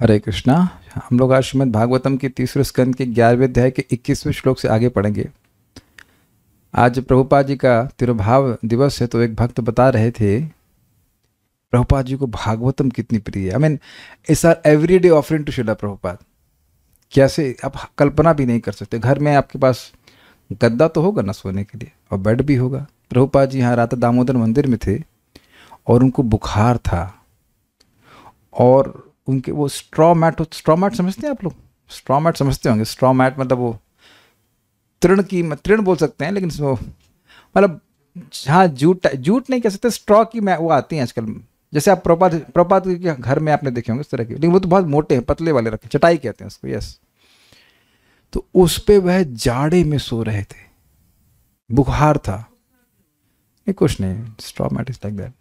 हरे कृष्णा। हम लोग आज श्रीमद भागवतम के तीसरे स्कंद के ग्यारहवें अध्याय के इक्कीसवें श्लोक से आगे पढ़ेंगे। आज प्रभुपा जी का तिरुभाव दिवस है तो एक भक्त बता रहे थे, प्रभुपाद जी को भागवतम कितनी प्रिय है। I mean is are every day offering to Srila Prabhupada कैसे? आप कल्पना भी नहीं कर सकते। घर में आपके पास गद्दा तो होगा ना सोने के लिए, और बेड भी होगा। प्रभुपाद जी यहाँ राधा दामोदर मंदिर में थे, और उनको बुखार था, और उनके वो स्ट्रॉ मैट स्ट्रॉ मैट समझते हैं आप लोग? स्ट्रॉ मैट समझते होंगे। स्ट्रॉ मैट मतलब वो तृण की, तृण बोल सकते हैं, लेकिन मतलब हाँ जूट जूट नहीं कह सकते स्ट्रॉ की मैं, वो आती हैं आजकल। जैसे आप प्रपात प्रपात के घर में आपने देखे होंगे इस तरह के। लेकिन वो तो बहुत मोटे हैं, पतले वाले रखे, चटाई कहते हैं उसको यस तो उस पर वह जाड़े में सो रहे थे। बुखार था। ये कुछ नहीं straw mat is like that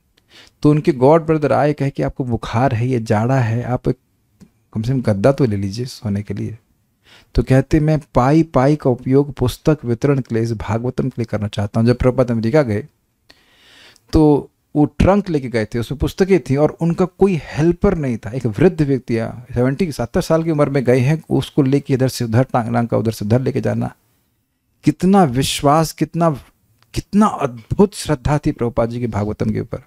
तो उनके गॉड ब्रदर आए, कहे कि आपको बुखार है, ये जाड़ा है, आप कम से कम गद्दा तो ले लीजिए सोने के लिए। तो कहते, मैं पाई पाई का उपयोग पुस्तक वितरण के लिए, इस भागवतम के लिए करना चाहता हूँ। जब प्रभात अमेरिका गए तो वो ट्रंक लेके गए थे, उसमें पुस्तकें थी और उनका कोई हेल्पर नहीं था। एक वृद्ध व्यक्ति सेवेंटी, सत्तर साल की उम्र में गए हैं, उसको लेके इधर से उधर, टांग का उधर से उधर लेके जाना। कितना विश्वास, कितना कितना अद्भुत श्रद्धा थी प्रभुपाद जी की भागवतम के ऊपर।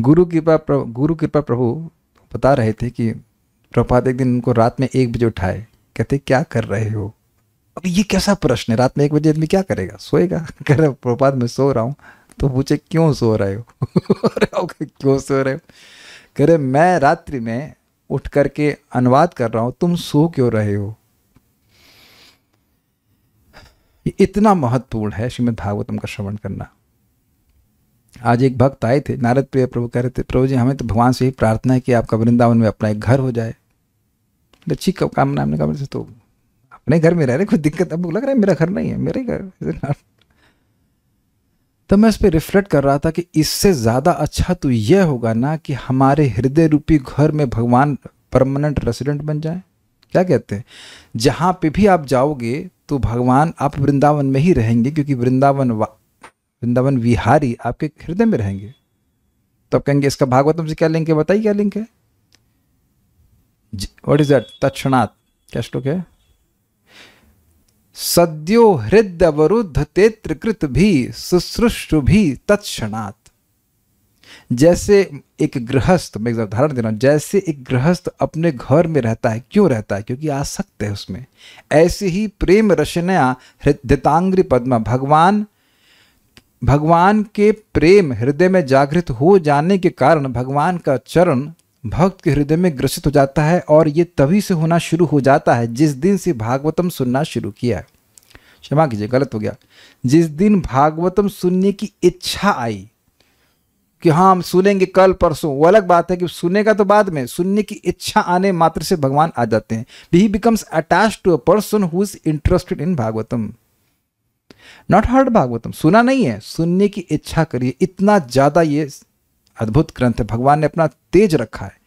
गुरु कृपा गुरु कृपा प्रभु बता रहे थे कि प्रभात एक दिन उनको रात में एक बजे उठाए, कहते, क्या कर रहे हो? अब ये कैसा प्रश्न है? रात में एक बजे आदमी क्या करेगा? सोएगा? कह रहे, प्रभात में सो रहा हूँ। तो पूछे, क्यों सो रहे हो? क्यों सो रहे हो? कह रहे, मैं रात्रि में उठ करके अनुवाद कर रहा हूँ, तुम सो क्यों रहे हो? इतना महत्वपूर्ण है श्रीमद भागवतम का श्रवण करना। आज एक भक्त आए थे, नारद प्रिय प्रभु कह रहे थे, प्रभु जी, हमें तो भगवान से ही प्रार्थना है कि आपका वृंदावन में अपना एक घर हो जाए। अच्छी कामना हमने कहा तो अपने घर में रह रहे, कोई दिक्कत अब लग रहा है, मेरा घर नहीं है, मेरा घर तो मैं इस पर रिफ्लेक्ट कर रहा था कि इससे ज़्यादा अच्छा तो यह होगा ना कि हमारे हृदय रूपी घर में भगवान परमानेंट रेसिडेंट बन जाए। क्या कहते हैं? जहाँ पे भी आप जाओगे तो भगवान आप वृंदावन में ही रहेंगे, क्योंकि वृंदावन वृंदावन विहारी आपके हृदय में रहेंगे। तो कहेंगे, इसका भागवतम से क्या लिंक है? बताइए क्या लिंक है? वट इज़ दैट तत्णात् क्या श्लोक है? सद्यो हृदय अवरुद्ध तेत्र कृत भी, शुश्रुष्टु भी तत्णात् जैसे एक गृहस्थ, मैं एक उदाहरण दे रहा हूँ, जैसे एक गृहस्थ अपने घर में रहता है, क्यों रहता है? क्योंकि आसक्त है उसमें। ऐसे ही प्रेम रचनया हृदयतांग्री पद्मा भगवान भगवान के प्रेम हृदय में जागृत हो जाने के कारण भगवान का चरण भक्त के हृदय में ग्रसित हो जाता है और ये तभी से होना शुरू हो जाता है जिस दिन से भागवतम सुनना शुरू किया है। क्षमा कीजिए, गलत हो गया। जिस दिन भागवतम सुनने की इच्छा आई कि हाँ हम सुनेंगे कल परसों, वो अलग बात है कि सुनेगा तो बाद में। सुनने की इच्छा आने मात्र से भगवान आ जाते हैं। He becomes attach to a person who is interested in Bhagavatam. Not heard Bhagavatam सुना नहीं है। सुनने की इच्छा करिए। इतना ज़्यादा ये अद्भुत ग्रंथ है। भगवान ने अपना तेज रखा है।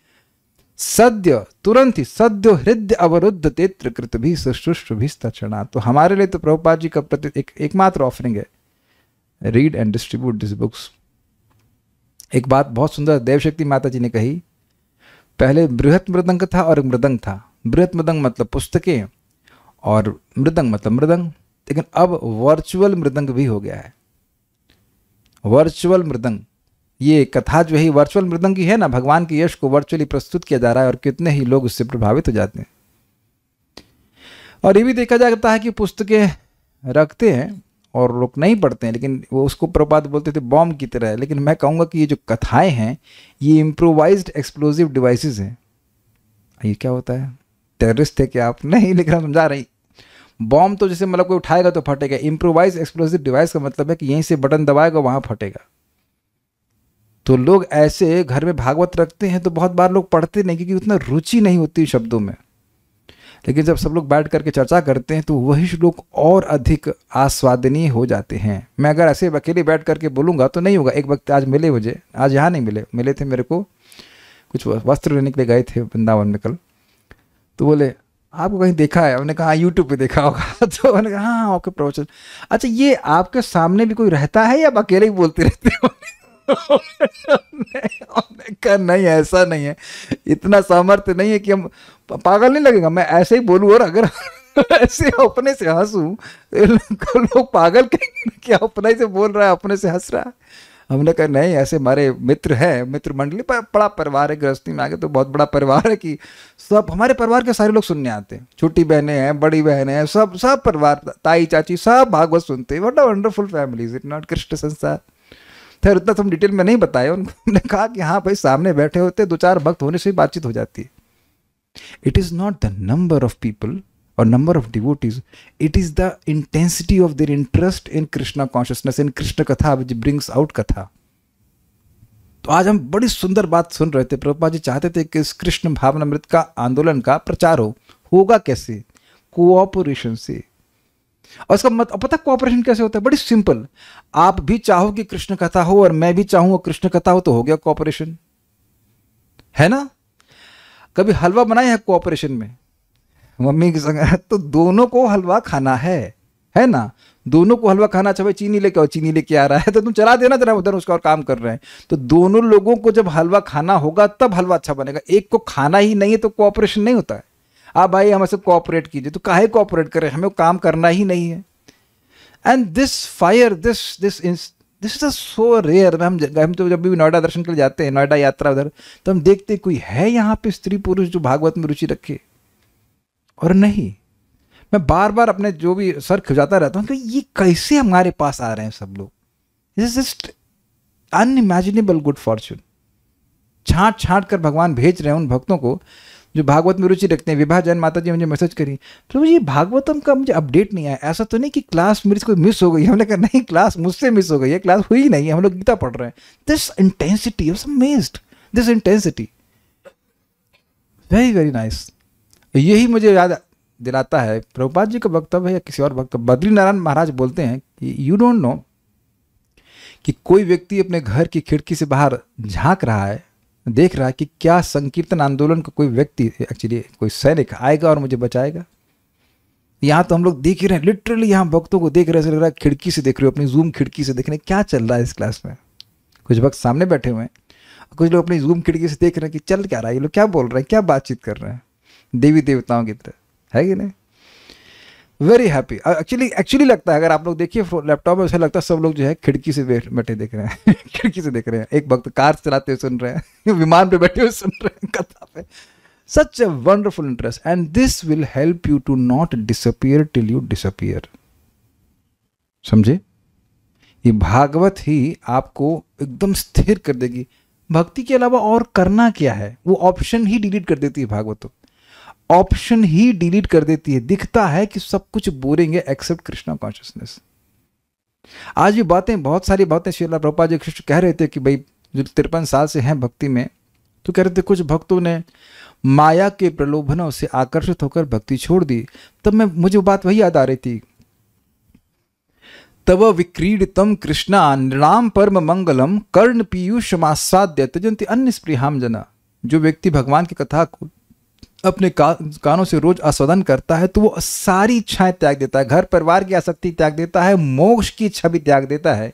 सद्य, तुरंत ही सद्य हृदय अवरुद्ध तेत्र कृत भी सुश्रुष्ट भी चढ़ा तो हमारे लिए तो प्रभुपाद जी का प्रति एक, एकमात्र ऑफरिंग है। Read and distribute this books एक बात बहुत सुंदर देवशक्ति माता जी ने कही। पहले बृहत मृदंग था और मृदंग था। बृहत मृदंग मतलब पुस्तकें और मृदंग मतलब मृदंग। लेकिन अब वर्चुअल मृदंग भी हो गया है। वर्चुअल मृदंग, ये कथा जो है वर्चुअल मृदंग ही है ना? भगवान के यश को वर्चुअली प्रस्तुत किया जा रहा है और कितने ही लोग उससे प्रभावित हो जाते हैं। और ये भी देखा जाता है कि पुस्तकें रखते हैं और लोग नहीं पढ़ते हैं, लेकिन वो उसको प्रपात बोलते थे बॉम्ब की तरह। है लेकिन मैं कहूँगा कि ये जो कथाएँ हैं, ये इम्प्रोवाइज्ड एक्सप्लोजिव डिवाइसेस हैं। ये क्या होता है? टेररिस्ट है क्या आप? नहीं, लेकिन हम समझा रही बॉम्ब तो जैसे मतलब कोई उठाएगा तो फटेगा। इम्प्रोवाइज एक्सप्लोसिव डिवाइस का मतलब है कि यहीं से बटन दबाएगा, वहाँ फटेगा। तो लोग ऐसे घर में भागवत रखते हैं तो बहुत बार लोग पढ़ते नहीं क्योंकि उतना रुचि नहीं होती शब्दों में। लेकिन जब सब लोग बैठ करके चर्चा करते हैं तो वही श्लोक और अधिक आस्वादनीय हो जाते हैं। मैं अगर ऐसे अकेले बैठ करके बोलूँगा तो नहीं होगा। एक वक्त आज मिले मुझे। आज यहाँ नहीं मिले। मिले थे मेरे को। कुछ वस्त्र लेने के लिए गए थे वृंदावन में कल। तो बोले आपको कहीं देखा है? उन्होंने कहा यूट्यूब हाँ, पे देखा होगा। तो उन्होंने कहा हाँ आपके प्रवचन। अच्छा ये आपके सामने भी कोई रहता है या अकेले ही बोलते रहते हो? कहा नहीं ऐसा नहीं है। इतना सामर्थ्य नहीं है कि हम पागल नहीं लगेगा? मैं ऐसे ही बोलूँ और अगर ऐसे अपने से हंसूं तो लोग पागल कहेंगे क्या अपने से बोल रहा है अपने से हंस रहा है। हमने कहा, नहीं, ऐसे हमारे मित्र हैं मित्र मंडली पर बड़ा परिवार है, गृहस्थी में आगे तो बहुत बड़ा परिवार है कि सब, हमारे परिवार के सारे लोग सुनने आते हैं। छोटी बहनें हैं, बड़ी बहनें हैं, सब सब परिवार, ताई, चाची, सब भागवत सुनते हैं। What wonderful family it not Krishna संसार? खैर, उतना तुम डिटेल में नहीं बताए उन्होंने कहा कि हाँ भाई, सामने बैठे होते दो चार भक्त होने से बातचीत हो जाती है। It is not the number of people or number of devotees, it is the intensity of their interest in krishna consciousness, in krishna katha, which brings out katha. तो आज हम बड़ी सुंदर बात सुन रहे थे। प्रभुपा जी चाहते थे कि इस कृष्ण भावनामृत का आंदोलन का प्रचार हो। होगा कैसे? कोऑपरेशन से। और इसका मत पता कोऑपरेशन कैसे होता है? बड़ी सिंपल आप भी चाहो कि कृष्ण कथा हो और मैं भी चाहूँ कृष्ण कथा हो तो हो गया कोऑपरेशन है ना? कभी हलवा बनाया है कोऑपरेशन में? मम्मी के संग तो दोनों को हलवा खाना है है ना? दोनों को हलवा खाना चाहे चीनी लेके और चीनी लेके आ रहा है तो तुम चला देना जरा उधर, उसका और काम कर रहे हैं। तो दोनों लोगों को जब हलवा खाना होगा, तब हलवा अच्छा बनेगा। एक को खाना ही नहीं है तो कोऑपरेशन नहीं होता है। आप भाई हमसे कोऑपरेट कीजिए तो काहे कोऑपरेट करें? हमें काम करना ही नहीं है। And this fire this this this is so rare हम हम तो जब भी नोएडा दर्शन के लिए जाते हैं, नोएडा यात्रा उधर तो हम देखते कोई है यहाँ पे स्त्री पुरुष जो भागवत में रुचि रखे? और नहीं। मैं बार बार अपने जो भी सर खिजाता रहता हूँ कि ये कैसे हमारे पास आ रहे हैं सब लोग? Is just unimaginable good fortune छाट छाट कर भगवान भेज रहे हैं उन भक्तों को, जो भागवत में रुचि रखते हैं। विवाह जैन माता जी मुझे मैसेज करी तो ये भागवतम का मुझे अपडेट नहीं आया। ऐसा तो नहीं कि क्लास मेरी कोई मिस हो गई हमने कहा, नहीं क्लास मुझसे मिस हो गई है। क्लास हुई नहीं है। हम लोग गीता पढ़ रहे हैं। This intensity this intensity very very nice यही मुझे याद दिलाता है, प्रभुपाद जी का वक्तव्य या किसी और वक्तव्य? बद्री नारायण महाराज बोलते हैं कि यू डोंट नो कि कोई व्यक्ति अपने घर की खिड़की से बाहर झाँक रहा है, देख रहा है कि क्या संकीर्तन आंदोलन का को कोई व्यक्ति एक्चुअली कोई सैनिक आएगा और मुझे बचाएगा? यहाँ तो हम लोग देख ही रहे हैं लिटरली यहाँ भक्तों को देख रहे हैं रहा है खिड़की से देख रहे हो, अपनी जूम खिड़की से देख रहे हैं क्या चल रहा है इस क्लास में? कुछ भक्त सामने बैठे हुए हैं, कुछ लोग अपनी जूम खिड़की से देख रहे हैं कि चल क्या रहा है, ये लोग क्या बोल रहे हैं, क्या बातचीत कर रहे हैं? देवी देवताओं की तरह। है कि नहीं? वेरी हैप्पी एक्चुअली एक्चुअली लगता है, अगर आप लोग देखिए लैपटॉप में ऐसा लगता है सब लोग जो है खिड़की से बैठे देख रहे हैं। खिड़की से देख रहे हैं। एक भक्त कार चलाते हुए सुन रहे हैं। विमान पे बैठे हुए सुन रहे हैं। कथा पे। Such a wonderful interest and this will help you to not disappear till you disappear समझे? ये भागवत ही आपको एकदम स्थिर कर देगी। भक्ति के अलावा और करना क्या है? वो ऑप्शन ही डिलीट कर देती है भागवत तो ऑप्शन ही डिलीट कर देती है। दिखता है कि सब कुछ बोरिंग है एक्सेप्ट कृष्णा कॉन्शियसनेस आज भी बातें, बहुत सारी बातें श्रीला प्रभुपा जी कृष्ण कह रहे थे कि भाई, जो तिरपन साल से हैं भक्ति में तो कह रहे थे कुछ भक्तों ने माया के प्रलोभनों से आकर्षित होकर भक्ति छोड़ दी। तब मैं, मुझे बात वही याद आ रही थी। तब विक्रीडितम कृष्णा नृणाम परम मंगलम कर्ण पीयूष मासाद्य तजंती अन्य स्प्रियाम जना। जो व्यक्ति भगवान की कथा को अपने का, कानों से रोज आस्वादन करता है तो वो सारी इच्छाएँ त्याग देता है। घर परिवार की आसक्ति त्याग देता है मोक्ष की इच्छा भी त्याग देता है।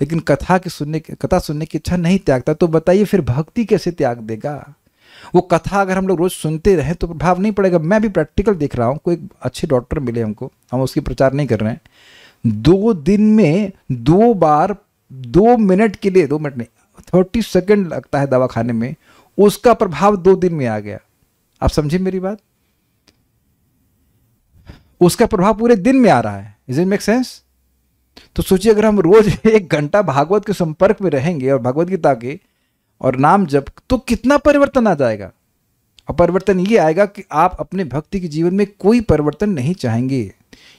लेकिन कथा के सुनने कथा सुनने की इच्छा नहीं त्यागता तो बताइए फिर भक्ति कैसे त्याग देगा? वो कथा अगर हम लोग रोज सुनते रहे तो प्रभाव नहीं पड़ेगा। मैं भी प्रैक्टिकल देख रहा हूँ कोई अच्छे डॉक्टर मिले हमको हम उसकी प्रचार नहीं कर रहे हैं। दो दिन में दो बार दो मिनट के लिए दो मिनट नहीं थर्टी सेकेंड लगता है दवा खाने में उसका प्रभाव दो दिन में आ गया। आप समझे मेरी बात? उसका प्रभाव पूरे दिन में आ रहा है। इज़ इट मेक सेंस तो सोचिए, अगर हम रोज एक घंटा भागवत के संपर्क में रहेंगे और भगवत गीता के, और नाम जब तो कितना परिवर्तन आ जाएगा? और परिवर्तन ये आएगा कि आप अपने भक्ति के जीवन में कोई परिवर्तन नहीं चाहेंगे।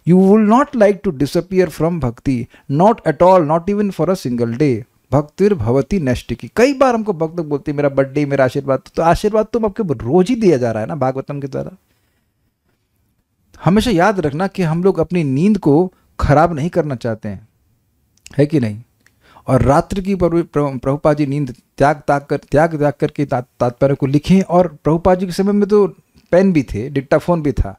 You would not like to disappear from bhakti not at all not even for a single day भक्तिर भवती नष्ट की। कई बार हमको भक्त बोलते मेरा बर्थडे, मेरा आशीर्वाद तो आशीर्वाद तुम आपके रोज ही दिया जा रहा है ना भागवतम के द्वारा। हमेशा याद रखना कि हम लोग अपनी नींद को खराब नहीं करना चाहते हैं। है कि नहीं? और रात्रि की प्रभुपा जी नींद त्याग त्याग कर, त्याग त्याग करके तात्पर्य को लिखें और प्रभुपा जी के समय में तो पेन भी थे डिक्टाफोन भी था।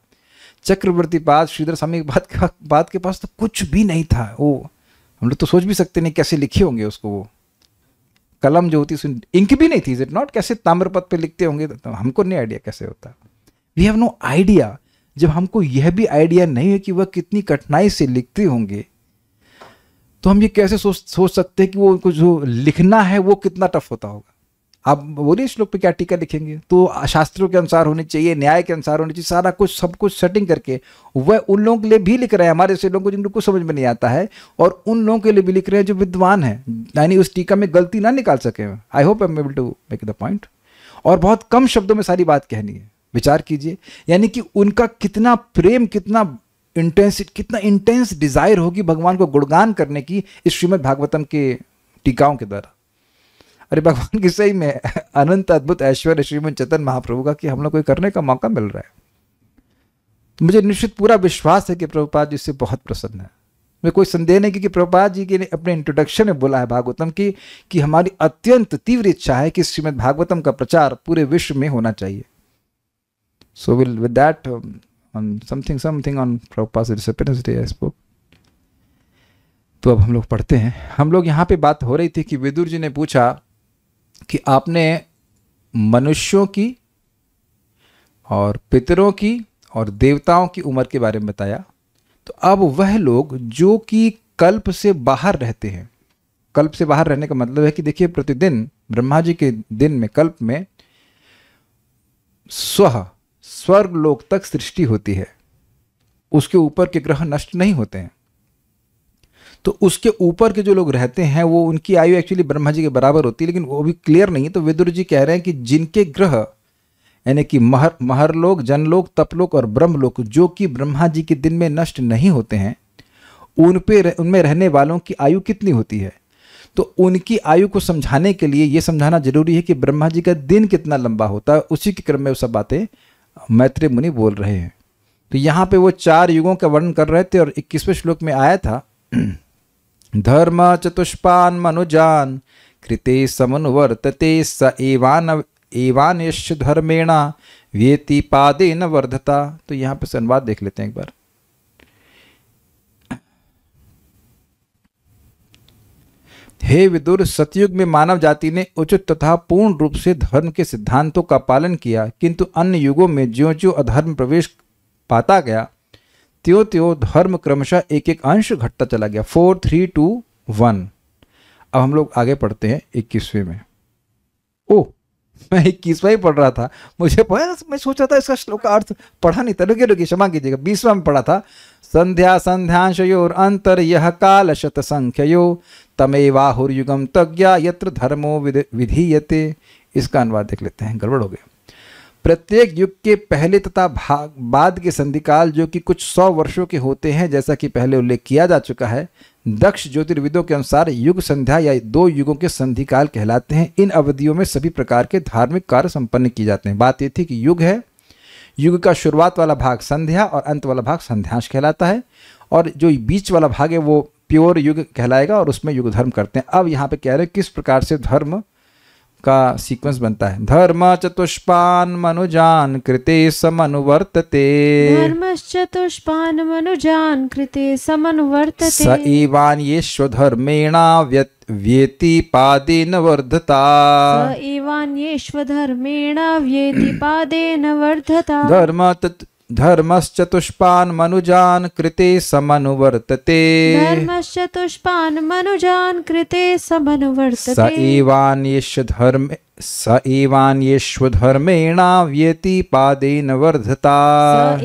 चक्रवर्ती पास श्रीधर स्वामी के बाद के पास तो कुछ भी नहीं था, वो हम लोग तो सोच भी सकते नहीं कैसे लिखे होंगे उसको वो। कलम जो होती है इंक भी नहीं थी इट नॉट कैसे ताम्रपथ पे लिखते होंगे तो हमको नहीं आइडिया कैसे होता। वी हैव नो आइडिया जब हमको यह भी आइडिया नहीं है कि वह कितनी कठिनाई से लिखते होंगे तो हम ये कैसे सोच सोच सकते हैं कि वो उनको जो लिखना है, वो कितना टफ होता होगा? आप बोलिए श्लोक पे क्या टीका लिखेंगे? तो शास्त्रों के अनुसार होनी चाहिए, न्याय के अनुसार होनी चाहिए, सारा कुछ, सब कुछ सेटिंग करके वह उन लोगों के लिए भी लिख रहे हैं। हमारे से लोगों को जिनको कुछ समझ में नहीं आता है और उन लोगों के लिए भी लिख रहे हैं जो विद्वान है, यानी उस टीका में गलती ना निकाल सके। I hope am able to make the point और बहुत कम शब्दों में सारी बात कहनी है। विचार कीजिए, यानी कि उनका कितना प्रेम, कितना इंटेंसिट कितना इंटेंस डिज़ायर होगी भगवान को गुणगान करने की इस श्रीमद भागवतम के टीकाओं के द्वारा। अरे भगवान की सही में अनंत अद्भुत ऐश्वर्य श्रीमद चतन महाप्रभु का कि हम लोग को करने का मौका मिल रहा है। तो मुझे निश्चित पूरा विश्वास है कि प्रभुपाद जी से बहुत प्रसन्न है। मैं कोई संदेह नहीं क्योंकि प्रभुपाद जी के अपने इंट्रोडक्शन में बोला है भागवतम की, कि हमारी अत्यंत तीव्र इच्छा है कि श्रीमद भागवतम का प्रचार पूरे विश्व में होना चाहिए। So will with that Prabhupada's disappearance day, I तो अब हम लोग पढ़ते हैं। हम लोग यहाँ पे बात हो रही थी कि विदुर जी ने पूछा कि आपने मनुष्यों की और पितरों की और देवताओं की उम्र के बारे में बताया तो अब वह लोग जो कि कल्प से बाहर रहते हैं, कल्प से बाहर रहने का मतलब है कि देखिए, प्रतिदिन, ब्रह्मा जी के दिन में, कल्प में स्व स्वर्ग लोक तक सृष्टि होती है। उसके ऊपर के ग्रह नष्ट नहीं होते हैं। तो उसके ऊपर के जो लोग रहते हैं, वो उनकी आयु एक्चुअली ब्रह्मा जी के बराबर होती है, लेकिन वो भी क्लियर नहीं है। तो विदुर जी कह रहे हैं कि जिनके ग्रह, यानी कि महर महरलोक जनलोक तपलोक और ब्रह्मलोक जो कि ब्रह्मा जी के दिन में नष्ट नहीं होते हैं, उन पे उनमें रहने वालों की आयु कितनी होती है? तो उनकी आयु को समझाने के लिए ये समझाना ज़रूरी है कि ब्रह्मा जी का दिन कितना लंबा होता है। उसी के क्रम में वो सब बातें मैत्री मुनि बोल रहे हैं। तो यहाँ पे वो चार युगों का वर्णन कर रहे थे और इक्कीसवें श्लोक में आया था। धर्म चतुष्पान मनुजान, कृते समनुवर्तते स एवान एवान यश धर्मेणा व्यति पादे न वर्धता। तो यहाँ पर संवाद देख लेते हैं एक बार। हे विदुर, सतयुग में मानव जाति ने उचित तथा पूर्ण रूप से धर्म के सिद्धांतों का पालन किया, किंतु अन्य युगों में ज्यो ज्यो अधर्म प्रवेश पाता गया त्यों त्यों धर्म क्रमशः एक एक अंश घटता चला गया। फोर थ्री टू वन अब हम लोग आगे पढ़ते हैं इक्कीसवें में। ओ मैं इक्कीसवा ही पढ़ रहा था। मुझे मैं सोचा था इसका श्लोक अर्थ पढ़ा नहीं था। रुके रुके क्षमा कीजिएगा। बीसवा में पढ़ा था, संध्या संध्यांशयोर अंतर यह काल शत संख्यो तमेवाहुर्युगम तज्ञा यत्र धर्मो विधीयते। इसका अनुवाद देख लेते हैं। गड़बड़ हो गया। प्रत्येक युग के पहले तथा भाग, बाद के संधिकाल जो कि कुछ सौ वर्षों के होते हैं, जैसा कि पहले उल्लेख किया जा चुका है, दक्ष ज्योतिर्विदों के अनुसार युग संध्या या दो युगों के संधिकाल कहलाते हैं। इन अवधियों में सभी प्रकार के धार्मिक कार्य संपन्न किए जाते हैं। बात ये थी कि युग है, युग का शुरुआत वाला भाग संध्या और अंत वाला भाग संध्यांश कहलाता है, और जो बीच वाला भाग है वो प्योर युग कहलाएगा और उसमें युग धर्म करते हैं। अब यहाँ पे कह रहे हैं किस प्रकार से धर्म का सीक्वेंस बनता है। धर्म चतुष्पान मनुजान कृते समनुवर्तते। धर्म चतुष्पान मनुजान कृते समनुवर्तते। स एवान ये स्वधर्मेणा व्यति पादेन वर्धता। स एवान ये स्वधर्मेण व्यति पादेन वर्धता। धर्म धर्मश्चतुष्पान् मनुजान् कृते समनुवर्तते। धर्मश्चतुष्पान् मनुजान् कृते समनुवर्तते। स एवान्येष धर्म स एवान्येष्वधर्मेण व्यतिपादेन वर्धता। स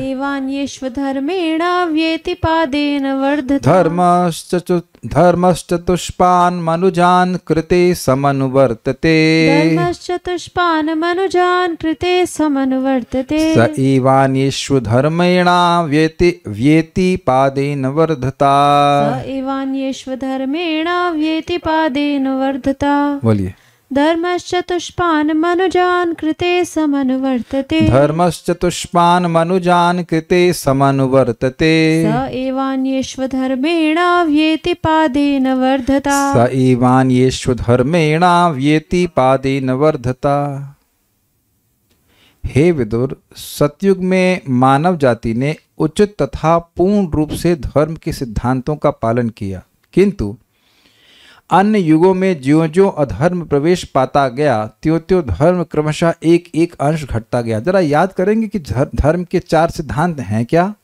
व्यतिपादेन वर्धता। धर्मश्च धर्मश्चतुष्पान् मनुजान् कृते समनुवर्तते। धर्मश्चतुष्पान् मनुजान् कृते समनुवर्तते। स एवान्येष्वधर्मेण व्यति व्यतिपादेन वर्धता। स एवान्येष्वधर्मेण व्यतिपादेन वर्धता। बोलिए। धर्मश्चतुष्पान् मनुजान् कृते समनुवर्तते। धर्मश्चतुष्पान् मनुजान् कृते समनुवर्तते। स एवान्येष्वधर्मेण व्यतिपादेन वर्धता। स एवान्येष्वधर्मेण व्यतिपादेन वर्धता। हे विदुर सतयुग में मानव जाति ने उचित तथा पूर्ण रूप से धर्म के सिद्धांतों का पालन किया किंतु अन्य युगों में ज्यो ज्यो अधर्म प्रवेश पाता गया त्यों त्यों धर्म क्रमशः एक एक अंश घटता गया। जरा याद करेंगे कि धर्म के चार सिद्धांत हैं क्या?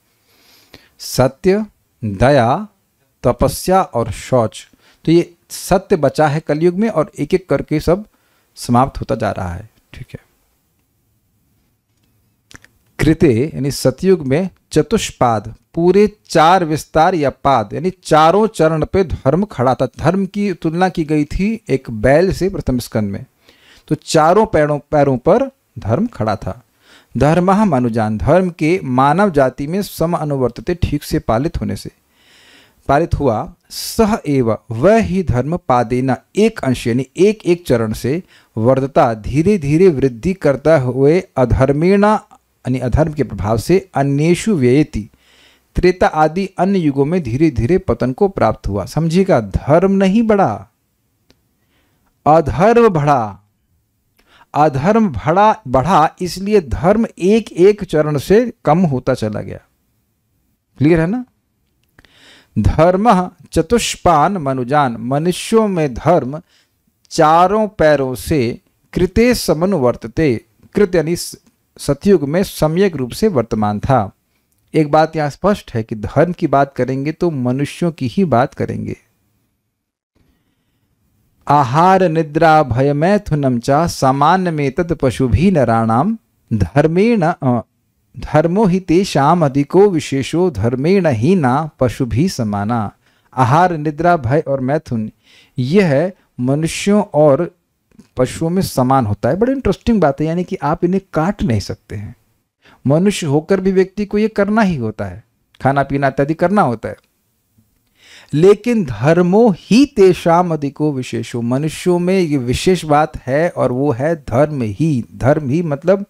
सत्य, दया, तपस्या और शौच। तो ये सत्य बचा है कलयुग में और एक एक करके सब समाप्त होता जा रहा है। ठीक है। कृते, यानी सतयुग में चतुष्पाद, पूरे चार विस्तार या पाद, यानी चारों चरण पे धर्म खड़ा था। धर्म की तुलना की गई थी एक बैल से प्रथम स्कंद में। तो चारों पैरों पैरों पर धर्म खड़ा था। धर्म मनुजान, धर्म के मानव जाति में सम अनुवर्तते ठीक से पालित होने से। पालित हुआ, सह एव, वह ही धर्म पादेना एक अंश, यानी एक एक चरण से वर्धता धीरे धीरे वृद्धि करता हुए अधर्मेणा यानी अधर्म के प्रभाव से अन्येषु व्ययति। त्रेता आदि अन्य युगों में धीरे धीरे पतन को प्राप्त हुआ। समझिएगा, धर्म नहीं बढ़ा अधर्म बढ़ा अधर्म बढ़ा बढ़ा, इसलिए धर्म एक एक चरण से कम होता चला गया। क्लियर है ना? धर्म चतुष्पान मनुजान, मनुष्यों में धर्म चारों पैरों से कृते समनुवर्तते, कृत यानी सतयुग में सम्यक रूप से वर्तमान था। एक बात यहाँ स्पष्ट है कि धर्म की बात करेंगे तो मनुष्यों की ही बात करेंगे। आहार निद्रा भय मैथुनम चा सामान्य में तत् पशु भी नाणाम धर्मेण धर्मो ही तेषाम अधिको विशेषो धर्मेण ही ना पशु भी समाना। आहार निद्रा भय और मैथुन, यह मनुष्यों और पशुओं में समान होता है। बड़ी इंटरेस्टिंग बात है, यानी कि आप इन्हें काट नहीं सकते हैं। मनुष्य होकर भी व्यक्ति को ये करना ही होता है। खाना पीना इत्यादि करना होता है। लेकिन धर्मो ही तेषाम अधिको विशेषो। मनुष्यों में ये विशेष बात है और वो है धर्म ही। धर्म ही मतलब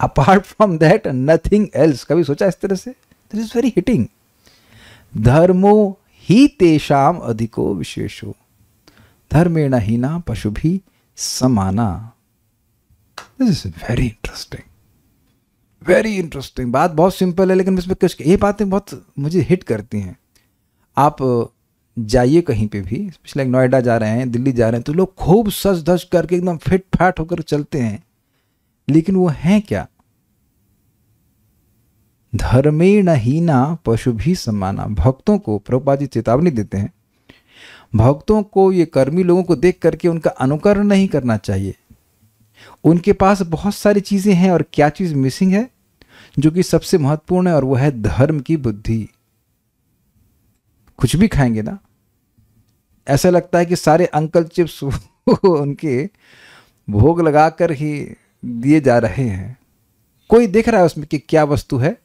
apart from that nothing else कभी सोचा इस तरह से? दिस इज़ वेरी हिटिंग धर्मो ही तेषाम अधिको विशेषो। धर्मेण ही ना पशु भी समाना। This is very interesting very interesting बात बहुत सिंपल है, लेकिन इसमें कुछ ये बातें बहुत मुझे हिट करती हैं। आप जाइए कहीं पे भी स्पेशली नोएडा जा रहे हैं, दिल्ली जा रहे हैं तो लोग खूब सज धज करके एकदम फिट फाट होकर चलते हैं। लेकिन वो हैं क्या? धर्मेण हीना पशु भी समाना। भक्तों को प्रभुपा जी चेतावनी देते हैं। भक्तों को, ये कर्मी लोगों को देख करके उनका अनुकरण नहीं करना चाहिए। उनके पास बहुत सारी चीज़ें हैं और क्या चीज़ मिसिंग है? जो कि सबसे महत्वपूर्ण है और वह है धर्म की बुद्धि। कुछ भी खाएँगे ना? ऐसा लगता है कि सारे अंकल चिप्स उनके भोग लगाकर ही दिए जा रहे हैं। कोई देख रहा है उसमें कि क्या वस्तु है?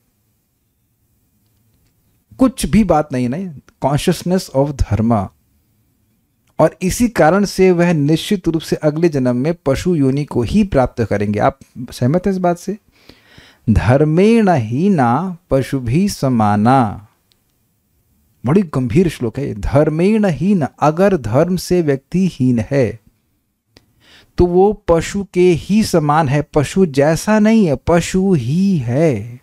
कुछ भी बात नहीं नहीं कॉन्शियसनेस ऑफ़ धर्म। और इसी कारण से वह निश्चित रूप से अगले जन्म में पशु योनि को ही प्राप्त करेंगे। आप सहमत हैं इस बात से? धर्मेण ही ना पशु भी समाना। बड़ी गंभीर श्लोक है। धर्मेण हीन, अगर धर्म से व्यक्ति हीन है तो वो पशु के ही समान है। पशु जैसा नहीं है, पशु ही है।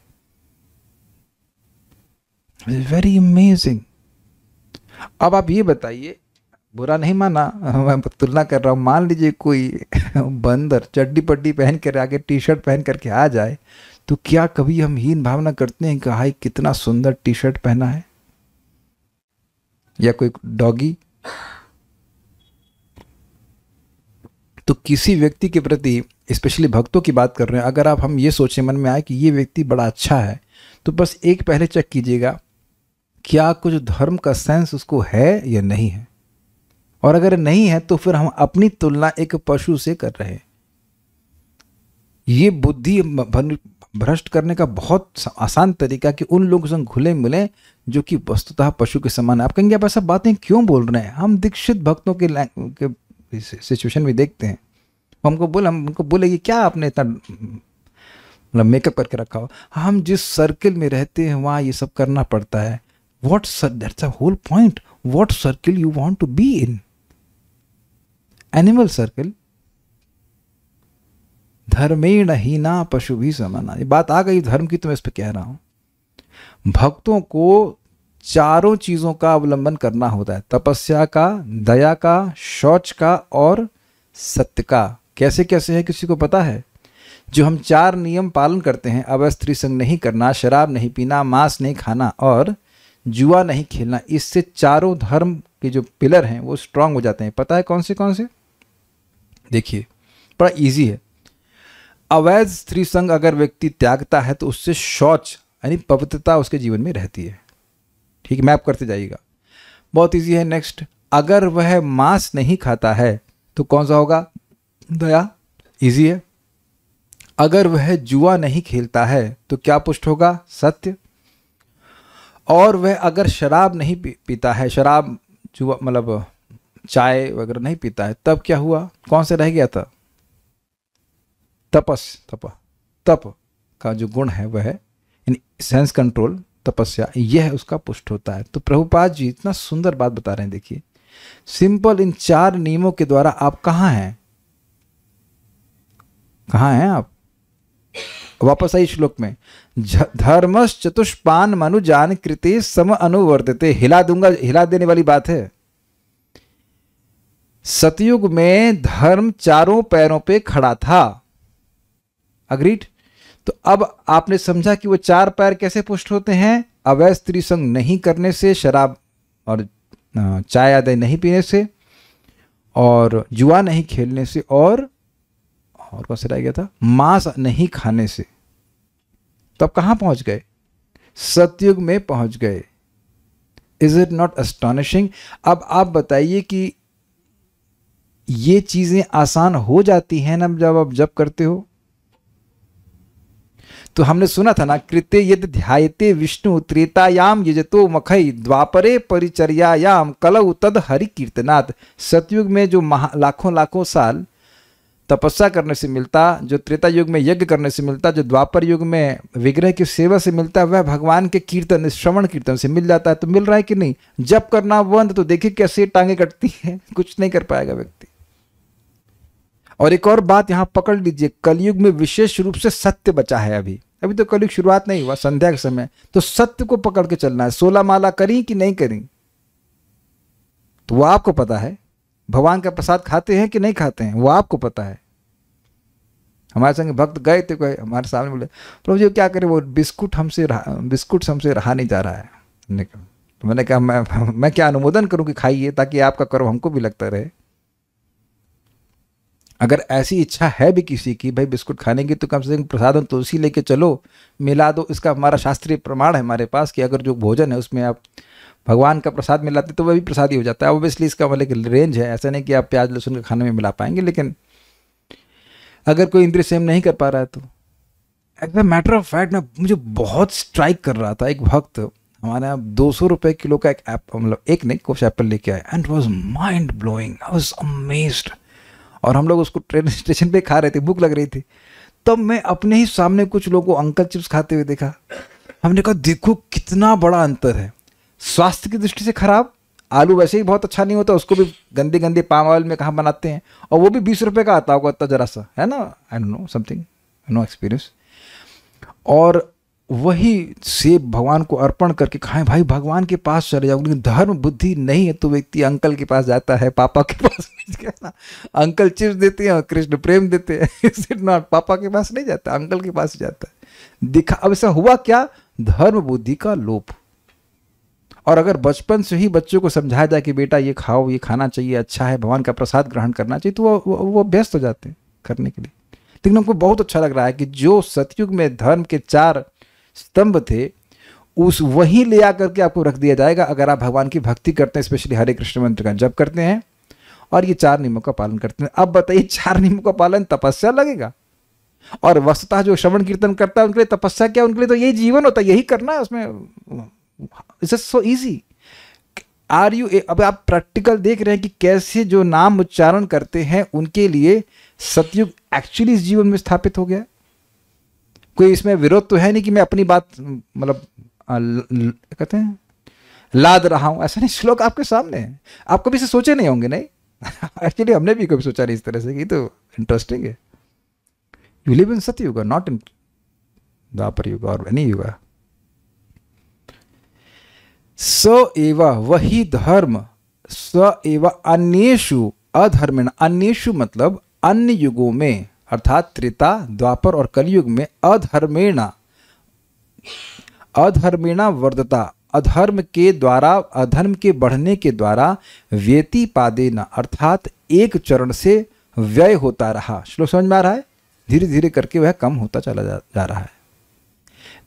वेरी अमेजिंग अब आप ये बताइए बुरा नहीं माना, मैं तुलना कर रहा हूँ। मान लीजिए कोई बंदर चड्डी पड्डी पहन कर आगे टी शर्ट पहन करके आ जाए तो क्या कभी हम हीन भावना करते हैं कि हाय, कितना सुंदर टी शर्ट पहना है? या कोई डॉगी? तो किसी व्यक्ति के प्रति, स्पेशली भक्तों की बात कर रहे हैं, अगर आप, हम ये सोचें मन में आए कि ये व्यक्ति बड़ा अच्छा है तो बस एक पहले चेक कीजिएगा, क्या कुछ धर्म का सेंस उसको है या नहीं है? और अगर नहीं है तो फिर हम अपनी तुलना एक पशु से कर रहे ये बुद्धि भ्रष्ट करने का बहुत आसान तरीका कि उन लोगों से घुले मिले जो कि वस्तुतः पशु के समान है। आप कहेंगे आप ऐसा बातें क्यों बोल रहे हैं? हम दीक्षित भक्तों के, के सिचुएशन में देखते हैं। हमको बोले हम उनको बोले कि क्या आपने इतना मतलब मेकअप करके रखा हो? हम जिस सर्किल में रहते हैं वहाँ ये सब करना पड़ता है। What that's a whole point what circle you want to be in animal circle धर्मेण ही ना पशु भी समाना ये बात आ गई, धर्म की तो मैं इस पर कह रहा हूँ। भक्तों को चारों चीज़ों का अवलंबन करना होता है। तपस्या का, दया का, शौच का और सत्य का। कैसे कैसे है, किसी को पता है? जो हम चार नियम पालन करते हैं अवैध स्त्री संग नहीं करना, शराब नहीं पीना, मांस नहीं खाना और जुआ नहीं खेलना, इससे चारों धर्म के जो पिलर हैं वो स्ट्रांग हो जाते हैं। पता है कौन से कौन से? देखिए बड़ा इजी है। अवैध स्त्री संग अगर व्यक्ति त्यागता है तो उससे शौच यानी पवित्रता उसके जीवन में रहती है। ठीक है मैप करते जाइएगा। बहुत इजी है। नेक्स्ट अगर वह मांस नहीं खाता है तो कौन सा होगा? दया। इजी है। अगर वह जुआ नहीं खेलता है तो क्या पुष्ट होगा? सत्य। और वह अगर शराब नहीं पी, पीता है शराब जुआ मतलब चाय वगैरह नहीं पीता है, तब क्या हुआ? कौन से रह गया था? तपस, तप तप का जो गुण है वह यानी सेंस कंट्रोल तपस्या, यह उसका पुष्ट होता है। तो प्रभुपाद जी, इतना सुंदर बात बता रहे हैं, देखिए। सिंपल इन चार नियमों के द्वारा आप कहाँ हैं? कहाँ हैं आप? वापस आई श्लोक में। धर्मस चतुष्पान मनुजान कृति सम अनुवर्तते। हिला दूँगा, हिला देने वाली बात है। सतयुग में धर्म चारों पैरों पे खड़ा था। अग्रीड तो अब आपने समझा कि वो चार पैर कैसे पुष्ट होते हैं? अवैध स्त्री संग नहीं करने से, शराब और चाय आदि नहीं पीने से, और जुआ नहीं खेलने से, और और कौन से रह गया था। मांस नहीं खाने से। तो अब कहाँ पहुँच गए? सतयुग में पहुँच गए। इज़ इट नॉट अस्टॉनिशिंग अब आप बताइए कि ये चीज़ें आसान हो जाती हैं ना जब आप जब करते हो? तो हमने सुना था ना, कृत्य यद ध्यायते विष्णु त्रेतायाम यजतो मखई द्वापरे परिचर्यायाम कलऊ तद हरि कीर्तनाथ सतयुग में जो महा लाखों लाखों साल तपस्या करने से मिलता, जो त्रेता युग में यज्ञ करने से मिलता, जो द्वापर युग में विग्रह की सेवा से मिलता, वह भगवान के कीर्तन, श्रवण कीर्तन से मिल जाता है। तो मिल रहा है कि नहीं? जब करना बंद तो देखिए कैसे टांगे कटती हैं। कुछ नहीं कर पाएगा व्यक्ति। और एक और बात यहाँ पकड़ लीजिए, कलयुग में विशेष रूप से सत्य बचा है अभी। अभी तो कलयुग शुरुआत नहीं हुआ, संध्या के समय। तो सत्य को पकड़ के चलना है। सोलह माला करी कि नहीं करी? तो वो आपको पता है। भगवान का प्रसाद खाते हैं कि नहीं खाते हैं? वो आपको पता है। हमारे संग भक्त गए थे कोई, हमारे सामने बोले, प्रभु जी क्या करें? वो बिस्कुट हमसे बिस्कुट हमसे रहा नहीं जा रहा है। तो मैंने कहा, मैं मैं क्या अनुमोदन करूँ कि खाइए ताकि आपका कर्म हमको भी लगता रहे? अगर ऐसी इच्छा है भी किसी की, भाई, बिस्कुट खाने की तो कम से कम प्रसादम तुलसी लेके चलो, मिला दो। इसका हमारा शास्त्रीय प्रमाण है हमारे पास कि अगर जो भोजन है उसमें आप भगवान का प्रसाद मिलाते तो वह भी प्रसाद ही हो जाता है। ऑब्वियसली इसका मतलब रेंज है, ऐसा नहीं कि आप प्याज, लहसुन के खाने में मिला पाएँगे, लेकिन अगर कोई इंद्रिय सेम नहीं कर पा रहा है तो। एज मैटर ऑफ़ फैक्ट मैं, मुझे बहुत स्ट्राइक कर रहा था एक भक्त हमारे यहाँ दो सौ रुपये किलो का एक ऐप मतलब एक नहीं, कुछ एप्पल लेके आए and was mind blowing I was amazed और हम लोग उसको ट्रेन स्टेशन पे खा रहे थे, भूख लग रही थी। तब मैं अपने ही सामने कुछ लोगों को अंकल चिप्स खाते हुए देखा। हमने कहा, देखो कितना बड़ा अंतर है। स्वास्थ्य की दृष्टि से खराब, आलू वैसे ही बहुत अच्छा नहीं होता, उसको भी गंदे गंदे पाम ऑयल में कहाँ बनाते हैं, और वो भी बीस रुपये का आता होगा इतना जरा सा, है ना? I don't know something no experience और वही सेब भगवान को अर्पण करके खाएँ, भाई भगवान के पास चले जाओ, लेकिन धर्म, बुद्धि नहीं है तो व्यक्ति अंकल के पास जाता है, पापा के पास ना? अंकल चिप्स देते हैं कृष्ण प्रेम देते हैं नॉट पापा के पास नहीं जाता, अंकल के पास जाता है। दिखा, अब ऐसा हुआ क्या? धर्म बुद्धि का लोप। और अगर बचपन से ही बच्चों को समझाया जाए कि बेटा ये खाओ ये खाना चाहिए अच्छा है भगवान का प्रसाद ग्रहण करना चाहिए तो वो वो, व्यस्त हो जाते हैं करने के लिए। लेकिन हमको बहुत अच्छा लग रहा है कि जो सतयुग में धर्म के चार स्तंभ थे उस वही ले आकर के आपको रख दिया जाएगा अगर आप भगवान की भक्ति करते हैं स्पेशली हरे कृष्ण मंत्र का जब करते हैं और ये चार नियमों का पालन करते हैं। अब बताइए चार नियमों का पालन तपस्या लगेगा? और वस्तुतः जो श्रवण कीर्तन करता है उनके लिए तपस्या क्या? उनके लिए तो यही जीवन होता है यही करना है उसमें। It's so easy are you अब आप प्रैक्टिकल देख रहे हैं कि कैसे जो नाम उच्चारण करते हैं, उनके लिए सतयुग एक्चुअली इस जीवन में स्थापित हो गया कोई इसमें विरोध तो है नहीं कि मैं अपनी बात मतलब कहते हैं? लाद रहा हूँ। ऐसा नहीं, श्लोक आपके सामने है। आप कभी से सोचे नहीं होंगे, नहीं? एक्चुअली हमने भी कभी सोचा नहीं इस तरह से कि तो इंटरेस्टिंग है। यू लिव इन सतयुग नॉट इन द्वापर युग और एनी युग स एव वही धर्म स एव अन्येषु अधर्मेण। अन्येषु मतलब अन्य युगों में अर्थात त्रेता द्वापर और कलयुग में अधर्मेण। अधर्मेणा वर्धता अधर्म के द्वारा अधर्म के बढ़ने के द्वारा व्यतिपादेन अर्थात एक चरण से व्यय होता रहा। श्लोक समझ में आ रहा है? धीरे धीरे करके वह कम होता चला जा, जा रहा है।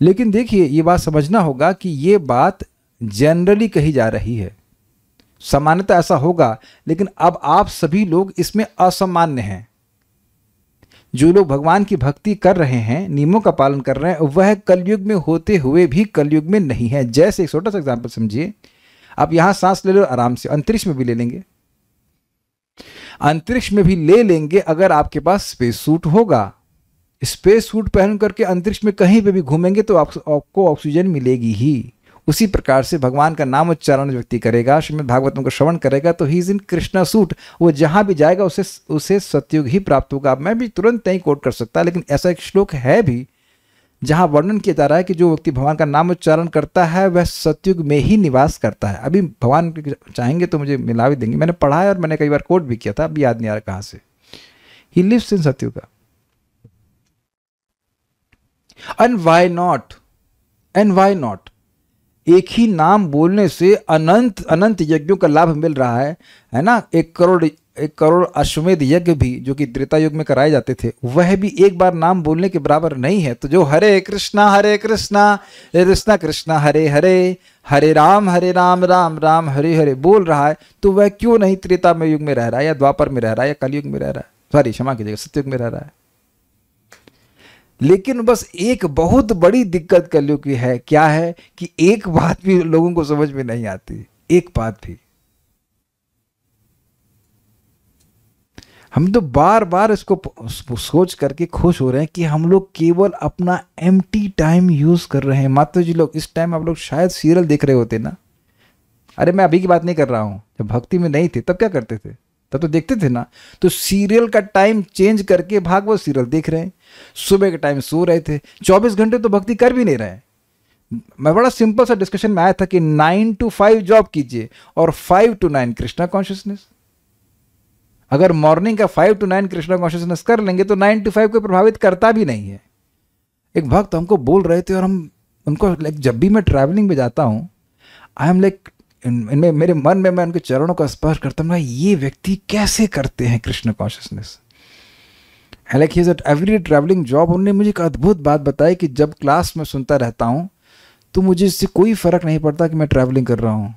लेकिन देखिए ये बात समझना होगा कि ये बात जनरली कही जा रही है। सामान्यतः ऐसा होगा, लेकिन अब आप सभी लोग इसमें असामान्य हैं। जो लोग भगवान की भक्ति कर रहे हैं, नियमों का पालन कर रहे हैं, वह कलयुग में होते हुए भी कलयुग में नहीं है। जैसे एक छोटा सा एग्ज़ाम्पल समझिए। आप यहाँ सांस ले लो, आराम से। अंतरिक्ष में भी ले लेंगे। अंतरिक्ष में भी ले लेंगे अगर आपके पास स्पेस सूट होगा। स्पेस सूट पहन करके अंतरिक्ष में कहीं पे भी घूमेंगे तो आपको ऑक्सीजन मिलेगी ही। उसी प्रकार से भगवान का नाम उच्चारण व्यक्ति करेगा, श्रीमद भागवतम को श्रवण करेगा तो he is in Krishna suit, वो जहाँ भी जाएगा, उसे उसे सत्युग ही प्राप्त होगा। मैं भी तुरंत नहीं कोट कर सकता, लेकिन ऐसा एक श्लोक है भी, जहाँ वर्णन किया जा रहा है कि जो व्यक्ति भगवान का नाम उच्चारण करता है, वह सत्युग में ही निवास करता है। अभी भगवान चाहेंगे तो मुझे मिला भी देंगे। मैंने पढ़ा है और मैंने कई बार कोट भी किया था अभी याद नहीं आ रहा कहाँ से। He lives in Satyug and why not and why not एक ही नाम बोलने से अनंत अनंत यज्ञों का लाभ मिल रहा है है ना? एक करोड़ एक करोड़ अश्वमेध यज्ञ भी जो कि त्रेता युग में कराए जाते थे, वह भी एक बार नाम बोलने के बराबर नहीं है। तो जो हरे कृष्णा हरे कृष्णा हरे कृष्णा कृष्णा हरे हरे हरे राम हरे राम राम राम, हरे हरे बोल रहा है तो वह क्यों नहीं त्रेता में युग में रह रहा है या द्वापर में रह रहा है या कलयुग में रह रहा है? सॉरी क्षमा कीजिएगा, सत्युग में रह रहा है। लेकिन बस एक बहुत बड़ी दिक्कत कलयुग की है, क्या है कि एक बात भी लोगों को समझ में नहीं आती, एक बात भी। हम तो बार बार इसको सोच करके खुश हो रहे हैं कि हम लोग केवल अपना एम टाइम यूज़ कर रहे हैं। माता जी लोग, इस टाइम आप लोग शायद सीरियल देख रहे होते ना। अरे मैं अभी की बात नहीं कर रहा हूँ, जब भक्ति में नहीं थे, तब क्या करते थे? तब तो देखते थे ना। तो सीरियल का टाइम चेंज करके भागवत सीरियल देख रहे हैं। सुबह के टाइम सो रहे थे। 24 घंटे तो भक्ति कर भी नहीं रहे मैं बड़ा सिंपल सा डिस्कशन में आया था कि नाइन टू फाइव जॉब कीजिए और five to nine Krishna consciousness अगर मॉर्निंग का five to nine Krishna consciousness कर लेंगे तो नाइन टू फाइव को प्रभावित करता भी नहीं है। एक भक्त हमको बोल रहे थे और हम उनको लाइक जब भी मैं ट्रैवलिंग में जाता हूँ आई एम लाइक इनमें, मेरे मन में, मैं उनके चरणों का स्पर्श करता हूँ ये व्यक्ति कैसे करते हैं Krishna consciousness like he at every travelling job उन्होंने मुझे एक अद्भुत बात बताई कि जब क्लास में सुनता रहता हूँ तो मुझे इससे कोई फ़र्क नहीं पड़ता कि मैं ट्रैवलिंग कर रहा हूँ।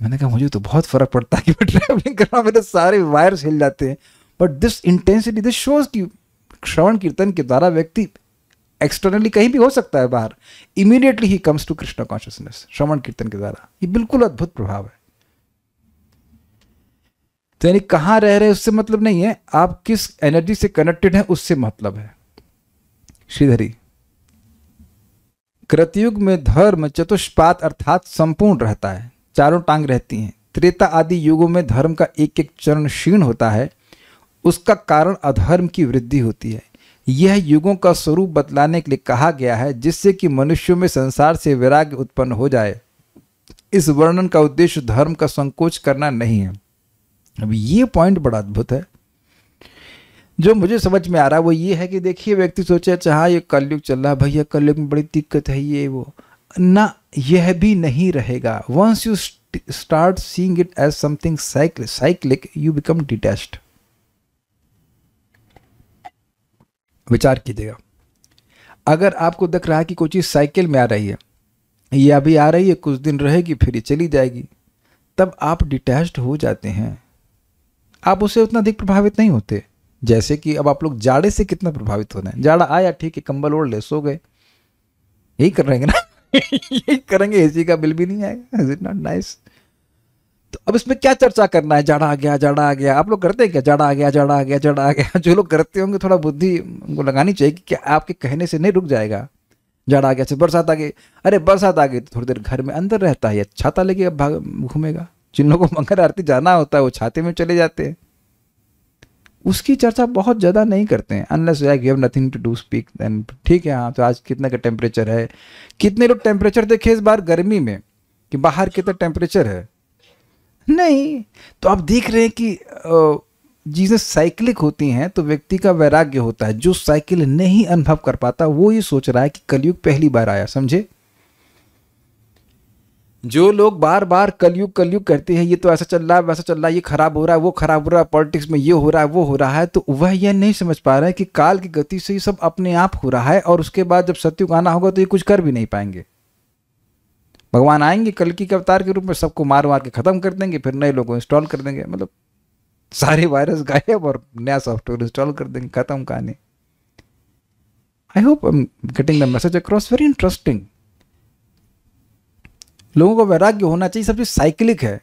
मैंने कहा, मुझे तो बहुत फ़र्क पड़ता है कि मैं ट्रैवलिंग कर रहा हूँ, मेरे सारे वायर्स हिल जाते हैं। But this intensity this shows की श्रवण कीर्तन के द्वारा व्यक्ति एक्सटर्नली कहीं भी हो सकता है बाहर immediately he comes to Krishna consciousness श्रवण कीर्तन के द्वारा। ये बिल्कुल अद्भुत प्रभाव है। तो यानी कहाँ रह रहे उससे मतलब नहीं है। आप किस एनर्जी से कनेक्टेड हैं, उससे मतलब है। श्रीधरी, कृतयुग में धर्म चतुष्पात अर्थात संपूर्ण रहता है, चारों टांग रहती हैं। त्रेता आदि युगों में धर्म का एक एक चरण क्षीण होता है, उसका कारण अधर्म की वृद्धि होती है। यह युगों का स्वरूप बतलाने के लिए कहा गया है, जिससे कि मनुष्यों में संसार से वैराग्य उत्पन्न हो जाए। इस वर्णन का उद्देश्य धर्म का संकोच करना नहीं है। अब ये पॉइंट बड़ा अद्भुत है। जो मुझे समझ में आ रहा है, वो ये है कि देखिए, व्यक्ति सोचे अच्छा हाँ ये कलयुग चल रहा है, भैया, कलयुग में बड़ी दिक्कत है ये, वो। ना, यह भी नहीं रहेगा। Once you start seeing it as something cyclic you become detached विचार कीजिएगा। अगर आपको दिख रहा है कि कोई चीज़ साइकिल में आ रही है, ये अभी आ रही है, कुछ दिन रहेगी, फिर ये चली जाएगी, तब आप डिटैच्ड हो जाते हैं। आप उससे उतना अधिक प्रभावित नहीं होते। जैसे कि अब आप लोग जाड़े से कितना प्रभावित हो रहे हैं। जाड़ा आया, ठीक है, कंबल ओढ़ ले, सो गए। यही कर रहे हैं ना? यही करेंगे, एसी का बिल भी नहीं आएगा। इज़ इट नॉट नाइस तो अब इसमें क्या चर्चा करना है? जाड़ा आ गया, जाड़ा आ गया। आप लोग करते हैं क्या? जड़ा आ गया, जड़ा आ गया, जड़ा आ गया। जो लोग करते होंगे, थोड़ा बुद्धि उनको लगानी चाहिए कि क्या आपके कहने से नहीं रुक जाएगा। जाड़ा आ गया से बरसात आ गई। अरे, बरसात आ गई तो थोड़ी देर घर में अंदर रहता है। छाता लेके अब घूमेगा। जिन लोगों को मंगल आरती जाना होता है, वो छाते में चले जाते हैं। उसकी चर्चा बहुत ज़्यादा नहीं करते हैं। Unless like you have nothing to do speak then ठीक है हाँ तो आज कितने का टेम्परेचर है? कितने लोग टेम्परेचर देखे इस बार गर्मी में? कि बाहर कितना टेम्परेचर है? नहीं तो आप देख रहे हैं कि चीज़ें साइक्लिक होती हैं तो व्यक्ति का वैराग्य होता है। जो साइकिल नहीं अनुभव कर पाता, वो ये सोच रहा है कि कलयुग पहली बार आया, समझे? जो लोग बार बार कलयुग कलयुग करते हैं, ये तो ऐसा चल रहा है, वैसा चल रहा है, ये खराब हो रहा है, वो खराब हो रहा है, पॉलिटिक्स में ये हो रहा है, वो हो रहा है तो वह यह नहीं समझ पा रहा है कि काल की गति से ये सब अपने आप हो रहा है, और उसके बाद जब सत्युग आना होगा तो ये कुछ कर भी नहीं पाएँगे। भगवान आएँगे कल की अवतार के रूप में, सबको मार मार के खत्म कर देंगे, फिर नए लोगों इंस्टॉल कर देंगे। मतलब सारे वायरस गायब और नया सॉफ्टवेयर इंस्टॉल कर देंगे, खत्म कहानी। I hope I am getting the message across very interesting लोगों को वैराग्य होना चाहिए, सब चीज़ साइकिलिक है।